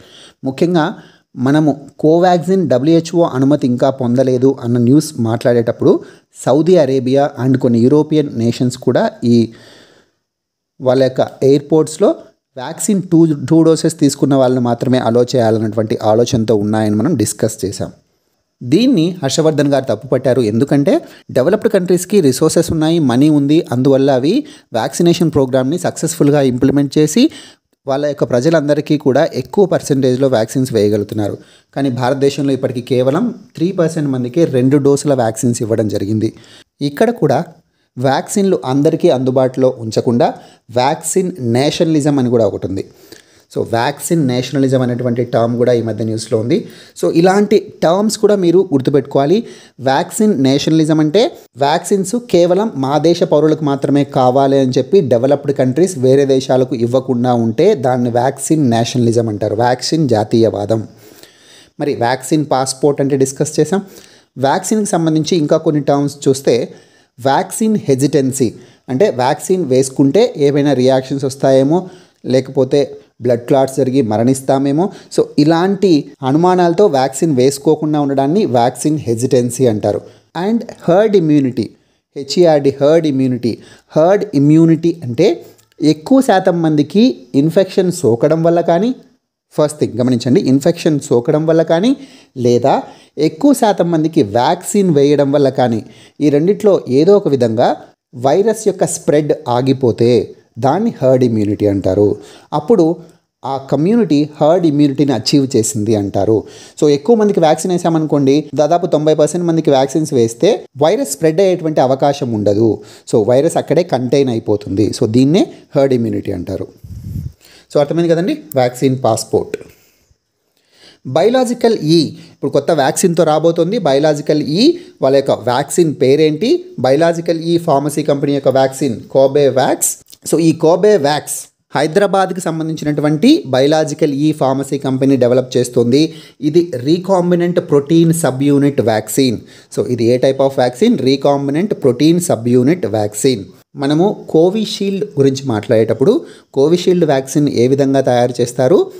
ముఖ్యంగా మనము కోవాక్సిన్ డబ్ల్యూహెచ్ఓ అనుమతి ఇంకా పొందలేదు అన్న న్యూస్ మాట్లాడేటప్పుడు సౌదీ అరేబియా అండ్ కొన్ని యూరోపియన్ నేషన్స్ కూడా ఈ వాళ్ళ యొక్క ఎయిర్పోర్ట్స్లో వ్యాక్సిన్ టూ టూ డోసెస్ తీసుకున్న వాళ్ళని మాత్రమే అలో చేయాలన్నటువంటి ఆలోచనతో ఉన్నాయని మనం డిస్కస్ చేశాం. దీన్ని హర్షవర్ధన్ గారు తప్పుపట్టారు. ఎందుకంటే డెవలప్డ్ కంట్రీస్కి రిసోర్సెస్ ఉన్నాయి మనీ ఉంది. అందువల్ల అవి వ్యాక్సినేషన్ ప్రోగ్రామ్ని సక్సెస్ఫుల్గా ఇంప్లిమెంట్ చేసి వాళ్ళ యొక్క ప్రజలందరికీ కూడా ఎక్కువ పర్సెంటేజ్లో వ్యాక్సిన్స్ వేయగలుగుతున్నారు. కానీ భారతదేశంలో ఇప్పటికీ కేవలం త్రీ పర్సెంట్ మందికి రెండు డోసుల వ్యాక్సిన్స్ ఇవ్వడం జరిగింది. ఇక్కడ కూడా వ్యాక్సిన్లు అందరికీ అందుబాటులో ఉంచకుండా వ్యాక్సిన్ నేషనలిజం అని కూడా ఒకటి ఉంది. సో వ్యాక్సిన్ నేషనలిజం అనేటువంటి టర్మ్ కూడా ఈ మధ్య న్యూస్లో ఉంది. సో ఇలాంటి టర్మ్స్ కూడా మీరు గుర్తుపెట్టుకోవాలి. వ్యాక్సిన్ నేషనలిజం అంటే వ్యాక్సిన్స్ కేవలం మా దేశ పౌరులకు మాత్రమే కావాలి అని చెప్పి డెవలప్డ్ కంట్రీస్ వేరే దేశాలకు ఇవ్వకుండా ఉంటే దాన్ని వ్యాక్సిన్ నేషనలిజం అంటారు. వ్యాక్సిన్ జాతీయవాదం. మరి వ్యాక్సిన్ పాస్పోర్ట్ అంటే డిస్కస్ చేసాం వ్యాక్సిన్కి సంబంధించి ఇంకా కొన్ని టర్మ్స్ చూస్తే వ్యాక్సిన్ హెజిటెన్సీ అంటే వ్యాక్సిన్ వేసుకుంటే ఏమైనా రియాక్షన్స్ వస్తాయేమో లేకపోతే బ్లడ్ క్లాట్స్ జరిగి మరణిస్తామేమో. సో ఇలాంటి అనుమానాలతో వ్యాక్సిన్ వేసుకోకుండా ఉండడాన్ని వ్యాక్సిన్ హెజిటెన్సీ అంటారు. And herd immunity H E R D herd immunity. Herd immunity అంటే ఎక్కువ శాతం మందికి ఇన్ఫెక్షన్ సోకడం వల్ల కానీ ఫస్ట్ థింగ్ గమనించండి ఇన్ఫెక్షన్ సోకడం వల్ల కానీ లేదా ఎక్కువ శాతం మందికి వ్యాక్సిన్ వేయడం వల్ల కానీ ఈ రెండిట్లో ఏదో ఒక విధంగా వైరస్ యొక్క స్ప్రెడ్ ఆగిపోతే దాన్ని హర్డ్ ఇమ్యూనిటీ అంటారు. అప్పుడు ఆ కమ్యూనిటీ హర్డ్ ఇమ్యూనిటీని అచీవ్ చేసింది అంటారు. సో ఎక్కువ మందికి వ్యాక్సిన్ వేసామనుకోండి దాదాపు తొంభై పర్సెంట్ మందికి వ్యాక్సిన్స్ వేస్తే వైరస్ స్ప్రెడ్ అయ్యేటువంటి అవకాశం ఉండదు. సో వైరస్ అక్కడే కంటైన్ అయిపోతుంది. సో దీన్నే హర్డ్ ఇమ్యూనిటీ అంటారు. సో అర్థమైంది కదండి? వ్యాక్సిన్ పాస్పోర్ట్ బయలాజికల్ ఈ ఇప్పుడు కొత్త వ్యాక్సిన్తో రాబోతుంది. బయలాజికల్ ఈ వాళ్ళ యొక్క వ్యాక్సిన్ పేరేంటి? బయలాజికల్ ఈ ఫార్మసీ కంపెనీ యొక్క వ్యాక్సిన్ కోబే వ్యాక్స్ సో ఈ కోబే వ్యాక్స్ హైదరాబాద్కి సంబంధించినటువంటి Biological E pharmacy company develop చేస్తుంది. ఇది recombinant protein subunit vaccine. So ఇది ఏ type of vaccine? Recombinant protein subunit vaccine. మనము కోవిషీల్డ్ గురించి మాట్లాడేటప్పుడు కోవిషీల్డ్ వ్యాక్సిన్ ఏ విధంగా తయారు చేస్తారు?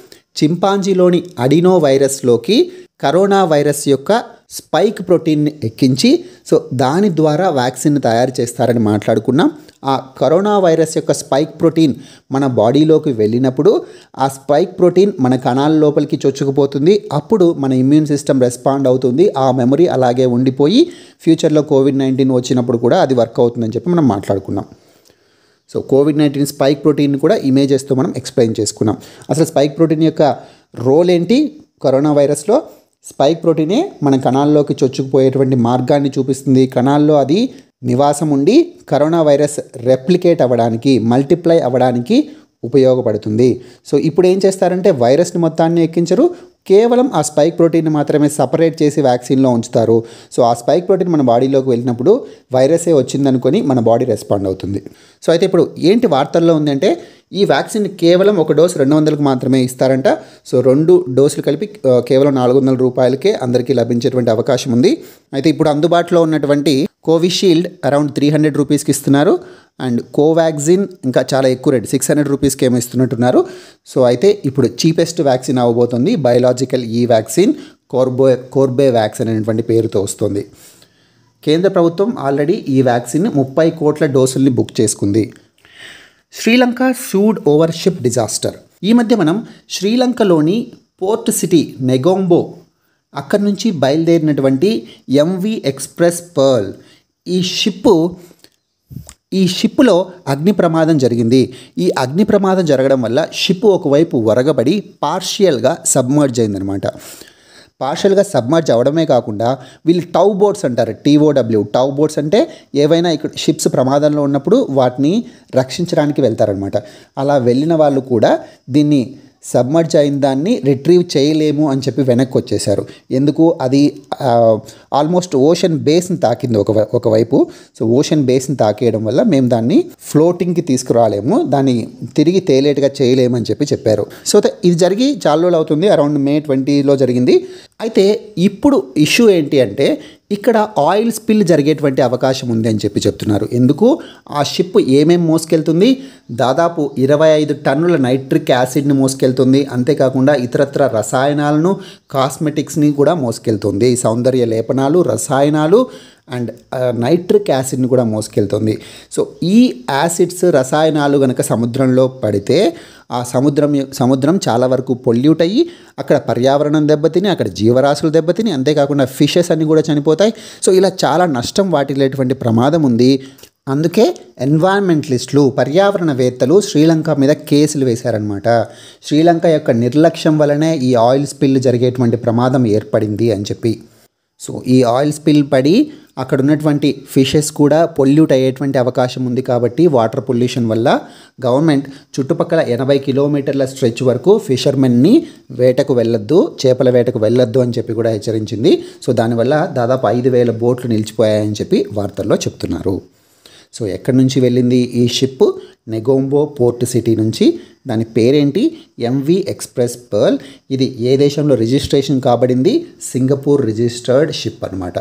చింపాంజీలోని అడినో వైరస్లోకి కరోనా వైరస్ యొక్క స్పైక్ ప్రోటీన్ని ఎక్కించి సో దాని ద్వారా వ్యాక్సిన్ తయారు చేస్తారని మాట్లాడుకున్నాం. ఆ కరోనా వైరస్ యొక్క స్పైక్ ప్రోటీన్ మన బాడీలోకి వెళ్ళినప్పుడు ఆ స్పైక్ ప్రోటీన్ మన కణాల లోపలికి చొచ్చుకుపోతుంది. అప్పుడు మన ఇమ్యూన్ సిస్టమ్ రెస్పాండ్ అవుతుంది. ఆ మెమరీ అలాగే ఉండిపోయి ఫ్యూచర్లో కోవిడ్ నైన్టీన్ వచ్చినప్పుడు కూడా అది వర్క్ అవుతుందని చెప్పి మనం మాట్లాడుకున్నాం. So COVID nineteen spike protein కూడా ఇమేజెస్తో మనం ఎక్స్ప్లెయిన్ చేసుకున్నాం. అసలు స్పైక్ ప్రోటీన్ యొక్క రోల్ ఏంటి? కరోనా వైరస్లో స్పైక్ ప్రోటీనే మన కణాల్లోకి చొచ్చుకుపోయేటువంటి మార్గాన్ని చూపిస్తుంది. కణాల్లో అది నివాసం ఉండి కరోనా వైరస్ రెప్లికేట్ అవ్వడానికి మల్టిప్లై అవ్వడానికి ఉపయోగపడుతుంది. సో ఇప్పుడు ఏం చేస్తారంటే వైరస్ని మొత్తాన్ని ఎక్కించరు. కేవలం ఆ స్పైక్ ప్రోటీన్ మాత్రమే సపరేట్ చేసి వ్యాక్సిన్లో ఉంచుతారు. సో ఆ స్పైక్ ప్రోటీన్ మన బాడీలోకి వెళ్ళినప్పుడు వైరసే వచ్చిందనుకొని మన బాడీ రెస్పాండ్ అవుతుంది. సో అయితే ఇప్పుడు ఏంటి వార్తల్లో ఉందంటే ఈ వ్యాక్సిన్ కేవలం ఒక డోస్ రెండు వందలకు మాత్రమే ఇస్తారంట. సో రెండు డోసులు కలిపి కేవలం నాలుగు వందల రూపాయలకే అందరికీ లభించేటువంటి అవకాశం ఉంది. అయితే ఇప్పుడు అందుబాటులో ఉన్నటువంటి కోవిషీల్డ్ అరౌండ్ త్రీ హండ్రెడ్ రూపీస్కి ఇస్తున్నారు. అండ్ కోవాక్సిన్ ఇంకా చాలా ఎక్కువ రేట్ సిక్స్ హండ్రెడ్ రూపీస్కి ఏమో ఇస్తున్నట్టున్నారు. సో అయితే ఇప్పుడు చీపెస్ట్ వ్యాక్సిన్ అవ్వబోతుంది బయోలాజికల్ ఈ వ్యాక్సిన్ కోర్బో కోర్బే వ్యాక్సిన్ అనేటువంటి పేరుతో వస్తుంది. కేంద్ర ప్రభుత్వం ఆల్రెడీ ఈ వ్యాక్సిన్ ముప్పై కోట్ల డోసుల్ని బుక్ చేసుకుంది. Sri Lanka sued over ship disaster ఈ మధ్య మనం శ్రీలంకలోని పోర్ట్ సిటీ నెగోంబో అక్కడి నుంచి బయలుదేరినటువంటి ఎంవి ఎక్స్ప్రెస్ పర్ల్ ఈ షిప్ ఈ షిప్లో అగ్ని ప్రమాదం జరిగింది. ఈ అగ్ని ప్రమాదం జరగడం వల్ల షిప్ ఒకవైపు వరగబడి పార్షియల్గా సబ్మర్జ్ అయిందనమాట పార్షియల్గా సబ్మర్జ్ అవడమే కాకుండా వీళ్ళు టౌ బోట్స్ అంటారు టీఓడబ్ల్యూ. టౌ బోట్స్ అంటే ఏవైనా ఇక్కడ షిప్స్ ప్రమాదంలో ఉన్నప్పుడు వాటిని రక్షించడానికి వెళ్తారనమాట అలా వెళ్ళిన వాళ్ళు కూడా దీన్ని సబ్మర్జ్ అయిన దాన్ని రిట్రీవ్ చేయలేము అని చెప్పి వెనక్కి వచ్చేసారు ఎందుకు? అది ఆల్మోస్ట్ ఓషన్ బేస్ని తాకింది ఒక ఒకవైపు. సో ఓషన్ బేస్ని తాకేయడం వల్ల మేము దాన్ని ఫ్లోటింగ్కి తీసుకురాలేము. దాన్ని తిరిగి తేలేటుగా చేయలేమని చెప్పి చెప్పారు. సో ఇది జరిగి చాలా రోజులు అవుతుంది. అరౌండ్ మే ట్వంటీలో జరిగింది. అయితే ఇప్పుడు ఇష్యూ ఏంటి అంటే ఇక్కడ ఆయిల్ స్పిల్ జరిగేటువంటి అవకాశం ఉంది అని చెప్పి చెప్తున్నారు. ఎందుకు? ఆ షిప్ ఏమేం మోసుకెళ్తుంది? దాదాపు ఇరవై ఐదు టన్నుల నైట్రిక్ యాసిడ్ని మోసుకెళ్తుంది. అంతేకాకుండా ఇతరత్ర రసాయనాలను కాస్మెటిక్స్ని కూడా మోసుకెళ్తుంది. సౌందర్య లేపనాలు రసాయనాలు అండ్ నైట్రిక్ యాసిడ్ని కూడా మోసుకెళ్తుంది. సో ఈ యాసిడ్స్ రసాయనాలు కనుక సముద్రంలో పడితే ఆ సముద్రం సముద్రం చాలా వరకు పొల్యూట్ అయ్యి అక్కడ పర్యావరణం దెబ్బతిని అక్కడ జీవరాశులు దెబ్బతిని అంతేకాకుండా ఫిషెస్ అన్ని కూడా చనిపోతాయి. సో ఇలా చాలా నష్టం వాటిల్లేటువంటి ప్రమాదం ఉంది. అందుకే ఎన్వైర్న్మెంటలిస్టులు పర్యావరణవేత్తలు శ్రీలంక మీద కేసులు వేశారనమాట శ్రీలంక యొక్క నిర్లక్ష్యం వలనే ఈ ఆయిల్ స్పిల్ జరిగేటువంటి ప్రమాదం ఏర్పడింది అని చెప్పి. సో ఈ ఆయిల్ స్పిల్ పడి అక్కడ ఉన్నటువంటి ఫిషెస్ కూడా పొల్యూట్ అయ్యేటువంటి అవకాశం ఉంది కాబట్టి వాటర్ పొల్యూషన్ వల్ల గవర్నమెంట్ చుట్టుపక్కల ఎనభై కిలోమీటర్ల స్ట్రెచ్ వరకు ఫిషర్మెన్ని వేటకు వెళ్ళొద్దు చేపల వేటకు వెళ్ళొద్దు అని చెప్పి కూడా హెచ్చరించింది. సో దానివల్ల దాదాపు ఐదు వేల బోట్లు నిలిచిపోయాయని చెప్పి వార్తల్లో చెప్తున్నారు. సో ఎక్కడి నుంచి వెళ్ళింది ఈ షిప్? నెగోంబో పోర్ట్ సిటీ నుంచి. దాని పేరేంటి? ఎంవి ఎక్స్ప్రెస్ పర్ల్ ఇది ఏ దేశంలో రిజిస్ట్రేషన్ కాబడింది? సింగపూర్ రిజిస్టర్డ్ షిప్ అనమాట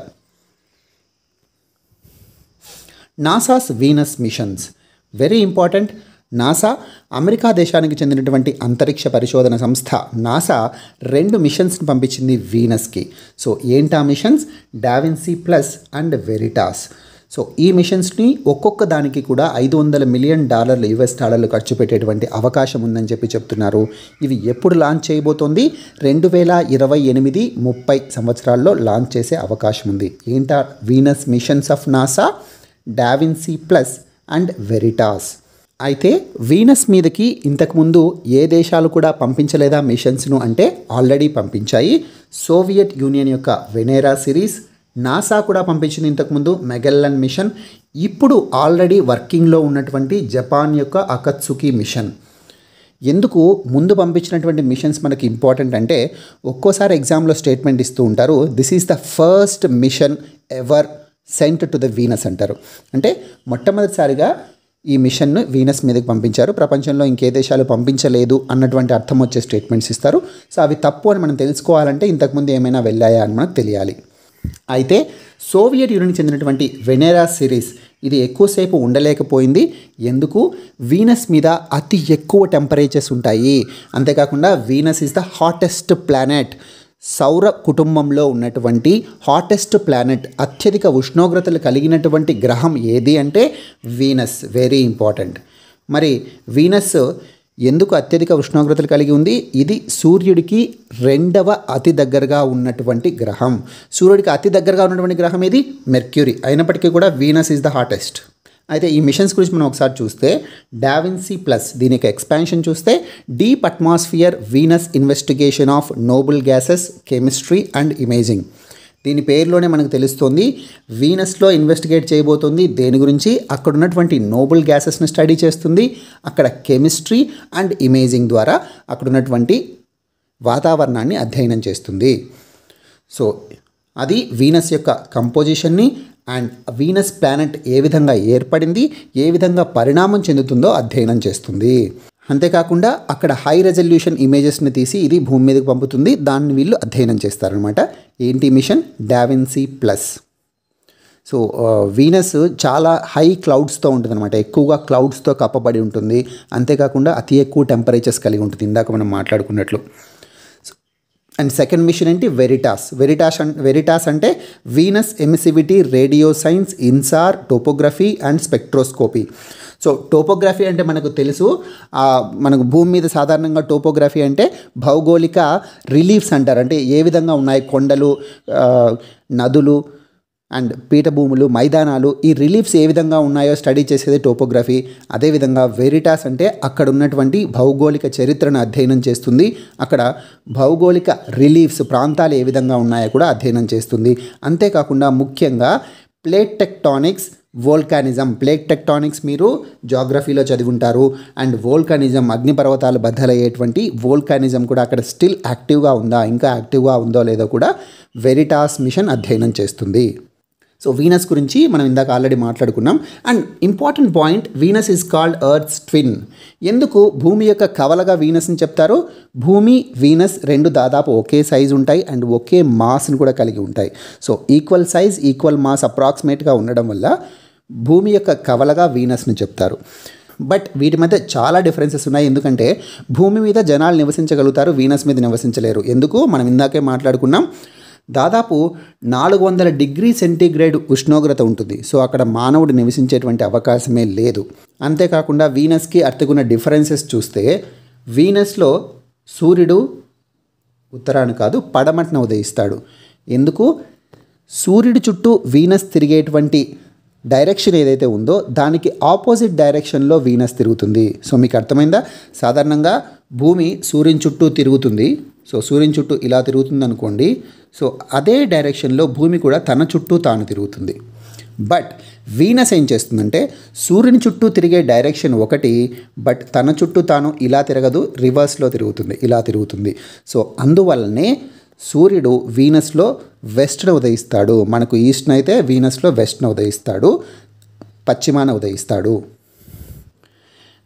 NASA's Venus missions. Very important NASA America దేశానికి చెందినటువంటి అంతరిక్ష పరిశోధన సంస్థ. నాసా రెండు మిషన్స్ని పంపించింది వీనస్కి. సో ఏంటా machines? DaVinci plus and Veritas. So ఈ మిషన్స్ని ఒక్కొక్క దానికి కూడా ఐదు వందల మిలియన్ డాలర్లు యుఎస్ డాలర్లు ఖర్చు పెట్టేటువంటి అవకాశం ఉందని చెప్పి చెప్తున్నారు. ఇవి ఎప్పుడు లాంచ్ చేయబోతోంది? రెండు వేల ఇరవై ఎనిమిది ముప్పై సంవత్సరాల్లో లాంచ్ చేసే అవకాశం ఉంది. ఏంటా? Venus missions of NASA DaVinci plus and Veritas అయితే వీనస్ మీదకి ఇంతకుముందు ఏ దేశాలు కూడా పంపించలేదా మిషన్స్ను అంటే ఆల్రెడీ పంపించాయి. సోవియట్ యూనియన్ యొక్క వెనేరా సిరీస్ నాసా కూడా పంపించింది ఇంతకుముందు మెగల్లన్ మిషన్. ఇప్పుడు ఆల్రెడీ వర్కింగ్లో ఉన్నటువంటి జపాన్ యొక్క అకత్సుకి మిషన్. ఎందుకు ముందు పంపించినటువంటి మిషన్స్ మనకి ఇంపార్టెంట్ అంటే ఒక్కోసారి ఎగ్జామ్లో స్టేట్మెంట్ ఇస్తూ ఉంటారు. This is the first mission ever sent to the Venus అంటారు. అంటే మొట్టమొదటిసారిగా ఈ మిషన్ను వీనస్ మీదకి పంపించారు. ప్రపంచంలో ఇంకే దేశాలు పంపించలేదు అన్నటువంటి అర్థం వచ్చే స్టేట్మెంట్స్ ఇస్తారు. సో అవి తప్పు అని మనం తెలుసుకోవాలంటే ఇంతకుముందు ఏమైనా వెళ్ళాయా అని మనకు తెలియాలి. అయితే సోవియట్ యూనియన్కి చెందినటువంటి వెనేరా సిరీస్ ఇది ఎక్కువసేపు ఉండలేకపోయింది. ఎందుకు? వీనస్ మీద అతి ఎక్కువ టెంపరేచర్స్ ఉంటాయి. అంతేకాకుండా Venus is the hottest planet. సౌర కుటుంబంలో ఉన్నటువంటి హాటెస్ట్ ప్లానెట్ అత్యధిక ఉష్ణోగ్రతలు కలిగినటువంటి గ్రహం ఏది అంటే వీనస్. Very important. మరి వీనస్ ఎందుకు అత్యధిక ఉష్ణోగ్రతలు కలిగి ఉంది? ఇది సూర్యుడికి రెండవ అతి దగ్గరగా ఉన్నటువంటి గ్రహం. సూర్యుడికి అతి దగ్గరగా ఉన్నటువంటి గ్రహం ఏది? మెర్క్యూరీ. అయినప్పటికీ కూడా వీనస్ ఈజ్ ద హాటెస్ట్. అయితే ఈ మిషన్స్ గురించి మనం ఒకసారి చూస్తే డావిన్సీ ప్లస్ దీని యొక్క ఎక్స్పాన్షన్ చూస్తే deep atmosphere Venus investigation of noble gases chemistry and imaging. దీని పేరులోనే మనకు తెలుస్తుంది వీనస్లో ఇన్వెస్టిగేట్ చేయబోతుంది. దేని గురించి? అక్కడ ఉన్నటువంటి నోబుల్ గ్యాసెస్ని స్టడీ చేస్తుంది. అక్కడ కెమిస్ట్రీ అండ్ ఇమేజింగ్ ద్వారా అక్కడ ఉన్నటువంటి వాతావరణాన్ని అధ్యయనం చేస్తుంది. సో అది వీనస్ యొక్క కంపోజిషన్ని అండ్ వీనస్ ప్లానెట్ ఏ విధంగా ఏర్పడింది ఏ విధంగా పరిణామం చెందుతుందో అధ్యయనం చేస్తుంది. అంతేకాకుండా అక్కడ హై రెజల్యూషన్ ఇమేజెస్ని తీసి ఇది భూమి మీదకి పంపుతుంది. దాన్ని వీళ్ళు అధ్యయనం చేస్తారనమాట ఏంటి mission? DaVinci plus so Venus చాలా హై క్లౌడ్స్తో ఉంటుంది అనమాట ఎక్కువగా క్లౌడ్స్తో కప్పబడి ఉంటుంది. అంతేకాకుండా అతి ఎక్కువ టెంపరేచర్స్ కలిగి ఉంటుంది. ఇందాక మనం మాట్లాడుకున్నట్లు. అండ్ సెకండ్ మిషన్ ఏంటి? వెరిటాస్ వెరిటాస్ అండ్ వెరిటాస్ అంటే Venus emissivity radio science InSAR topography and spectroscopy so topography అంటే మనకు తెలుసు. మనకు భూమి మీద సాధారణంగా టోపోగ్రఫీ అంటే భౌగోళిక రిలీఫ్స్ అంటారు. అంటే ఏ విధంగా ఉన్నాయి కొండలు నదులు అండ్ పీఠభూములు మైదానాలు ఈ రిలీఫ్స్ ఏ విధంగా ఉన్నాయో స్టడీ చేసేది టోపోగ్రఫీ. అదేవిధంగా వెరిటాస్ అంటే అక్కడ ఉన్నటువంటి భౌగోళిక చరిత్రను అధ్యయనం చేస్తుంది. అక్కడ భౌగోళిక రిలీఫ్స్ ప్రాంతాలు ఏ విధంగా ఉన్నాయో కూడా అధ్యయనం చేస్తుంది. అంతేకాకుండా ముఖ్యంగా plate tectonics volcanism. Plate tectonics మీరు జాగ్రఫీలో చదివి ఉంటారు అండ్ వోల్కానిజం అగ్నిపర్వతాలు బద్దలయ్యేటువంటి వోల్కానిజం కూడా అక్కడ స్టిల్ యాక్టివ్గా ఉందా? ఇంకా యాక్టివ్గా ఉందో లేదో కూడా వెరిటాస్ మిషన్ అధ్యయనం చేస్తుంది. సో వీనస్ గురించి మనం ఇందాక ఆల్రెడీ మాట్లాడుకున్నాం. And important point Venus is called Earth's twin. ఎందుకు? భూమి యొక్క కవలగా వీనస్ని చెప్తారు. భూమి వీనస్ రెండు దాదాపు ఒకే సైజు ఉంటాయి అండ్ ఒకే మాస్ని కూడా కలిగి ఉంటాయి. So equal size equal mass అప్రాక్సిమేట్గా ఉండడం వల్ల భూమి యొక్క కవలగా వీనస్ని చెప్తారు. బట్ వీటి మధ్య చాలా డిఫరెన్సెస్ ఉన్నాయి. ఎందుకంటే భూమి మీద జనాలు నివసించగలుగుతారు వీనస్ మీద నివసించలేరు. ఎందుకు? మనం ఇందాకే మాట్లాడుకున్నాం. దాదాపు నాలుగు వందల డిగ్రీ సెంటీగ్రేడ్ ఉష్ణోగ్రత ఉంటుంది. సో అక్కడ మానవుడు నివసించేటువంటి అవకాశమే లేదు. అంతేకాకుండా వీనస్కి అర్థకున్న డిఫరెన్సెస్ చూస్తే వీనస్లో సూర్యుడు ఉత్తరాన్ని కాదు పడమటిన ఉదయిస్తాడు. ఎందుకు? సూర్యుడి చుట్టూ వీనస్ తిరిగేటువంటి డైరెక్షన్ ఏదైతే ఉందో దానికి ఆపోజిట్ డైరెక్షన్లో వీనస్ తిరుగుతుంది. సో మీకు అర్థమైందా? సాధారణంగా భూమి సూర్యుని చుట్టూ తిరుగుతుంది. సో సూర్యుని చుట్టూ ఇలా తిరుగుతుంది అనుకోండి. సో అదే డైరెక్షన్లో భూమి కూడా తన చుట్టూ తాను తిరుగుతుంది. బట్ వీనస్ ఏం చేస్తుందంటే సూర్యుని చుట్టూ తిరిగే డైరెక్షన్ ఒకటి బట్ తన చుట్టూ తాను ఇలా తిరగదు రివర్స్లో తిరుగుతుంది ఇలా తిరుగుతుంది. సో అందువల్లనే సూర్యుడు వీనస్లో వెస్ట్న ఉదయిస్తాడు. మనకు ఈస్ట్న అయితే వీనస్లో వెస్ట్న ఉదయిస్తాడు. పశ్చిమాన ఉదయిస్తాడు.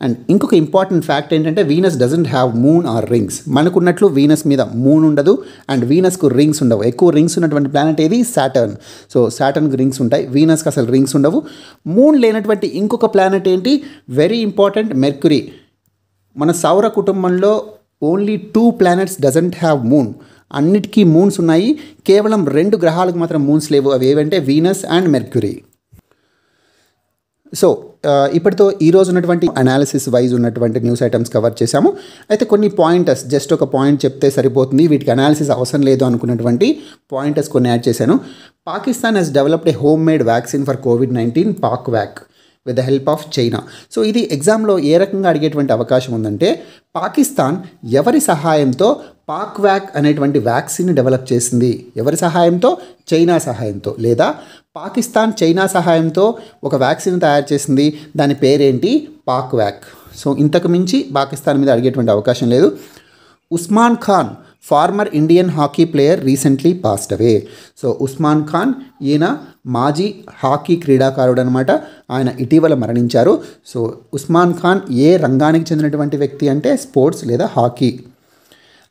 అండ్ ఇంకొక ఇంపార్టెంట్ ఫ్యాక్ట్ ఏంటంటే Venus doesn't have moon or rings. మనకున్నట్లు Venus మీద మూన్ ఉండదు అండ్ వీనస్కు రింగ్స్ ఉండవు. ఎక్కువ రింగ్స్ ఉన్నటువంటి ప్లానెట్ ఏది? సాటర్న్. సో సాటర్న్కి రింగ్స్ ఉంటాయి. వీనస్కి అసలు రింగ్స్ ఉండవు. మూన్ లేనటువంటి ఇంకొక ప్లానెట్ ఏంటి? Very important Mercury. మన సౌర కుటుంబంలో only two planets doesn't have moon. అన్నిటికీ మూన్స్ ఉన్నాయి. కేవలం రెండు గ్రహాలకు మాత్రం మూన్స్ లేవు. అవి ఏవంటే వీనస్ అండ్ మెర్క్యూరీ సో ఇప్పటితో ఈ ఉన్నటువంటి అనాలిసిస్ వైజ్ ఉన్నటువంటి న్యూస్ ఐటమ్స్ కవర్ చేశాము. అయితే కొన్ని పాయింటర్స్ జస్ట్ ఒక పాయింట్ చెప్తే సరిపోతుంది. వీటికి అనాలిసిస్ అవసరం లేదు అనుకున్నటువంటి పాయింటర్స్ కొన్ని యాడ్ చేశాను. Pakistan has developed a home made vaccine for COVID nineteen PakVac with the help of China so ఇది ఎగ్జామ్లో ఏ రకంగా అడిగేటువంటి అవకాశం ఉందంటే పాకిస్తాన్ ఎవరి సహాయంతో పాక్ వ్యాక్ అనేటువంటి వ్యాక్సిన్ డెవలప్ చేసింది ఎవరి సహాయంతో? చైనా సహాయంతో. లేదా పాకిస్తాన్ చైనా సహాయంతో ఒక వ్యాక్సిన్ తయారు చేసింది. దాని పేరేంటి? పాక్ వ్యాక్ సో ఇంతకు మించి పాకిస్తాన్ మీద అడిగేటువంటి అవకాశం లేదు. Usman Khan former Indian hockey player recently passed away. So Usman Khan ఈయన మాజీ హాకీ క్రీడాకారుడు అనమాట ఆయన ఇటీవల మరణించారు. సో ఉస్మాన్ ఖాన్ ఏ రంగానికి చెందినటువంటి వ్యక్తి అంటే స్పోర్ట్స్ లేదా hockey.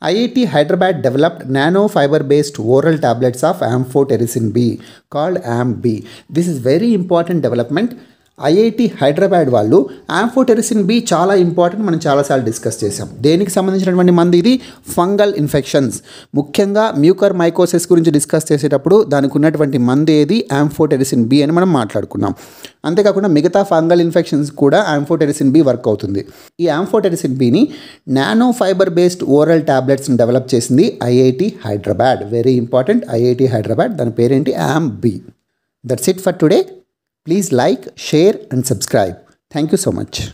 IIT Hyderabad developed nanofiber based oral tablets of amphotericin B called AMB. This is very important development IIT Hyderabad వాళ్ళు ఆంఫోటెరిసిన్ బి చాలా ఇంపార్టెంట్ మనం చాలాసార్లు డిస్కస్ చేసాం దేనికి సంబంధించినటువంటి మంది ఇది? Fungal infections. ముఖ్యంగా మ్యూకర్ మైకోసిస్ గురించి డిస్కస్ చేసేటప్పుడు దానికి ఉన్నటువంటి మంది ఏది? ఆంఫోటెరిసిన్ బి అని మనం మాట్లాడుకున్నాం. అంతేకాకుండా మిగతా ఫంగల్ ఇన్ఫెక్షన్స్ కూడా ఆంఫోటెరిసిన్ బి వర్క్ అవుతుంది. ఈ ఆంఫోటెరిసిన్ బిని నానో ఫైబర్ బేస్డ్ ఓరల్ టాబ్లెట్స్ని డెవలప్ చేసింది IIT Hyderabad. Very important IIT Hyderabad. దాని పేరేంటి? AmB that's it for today Please like, share and subscribe. Thank you so much.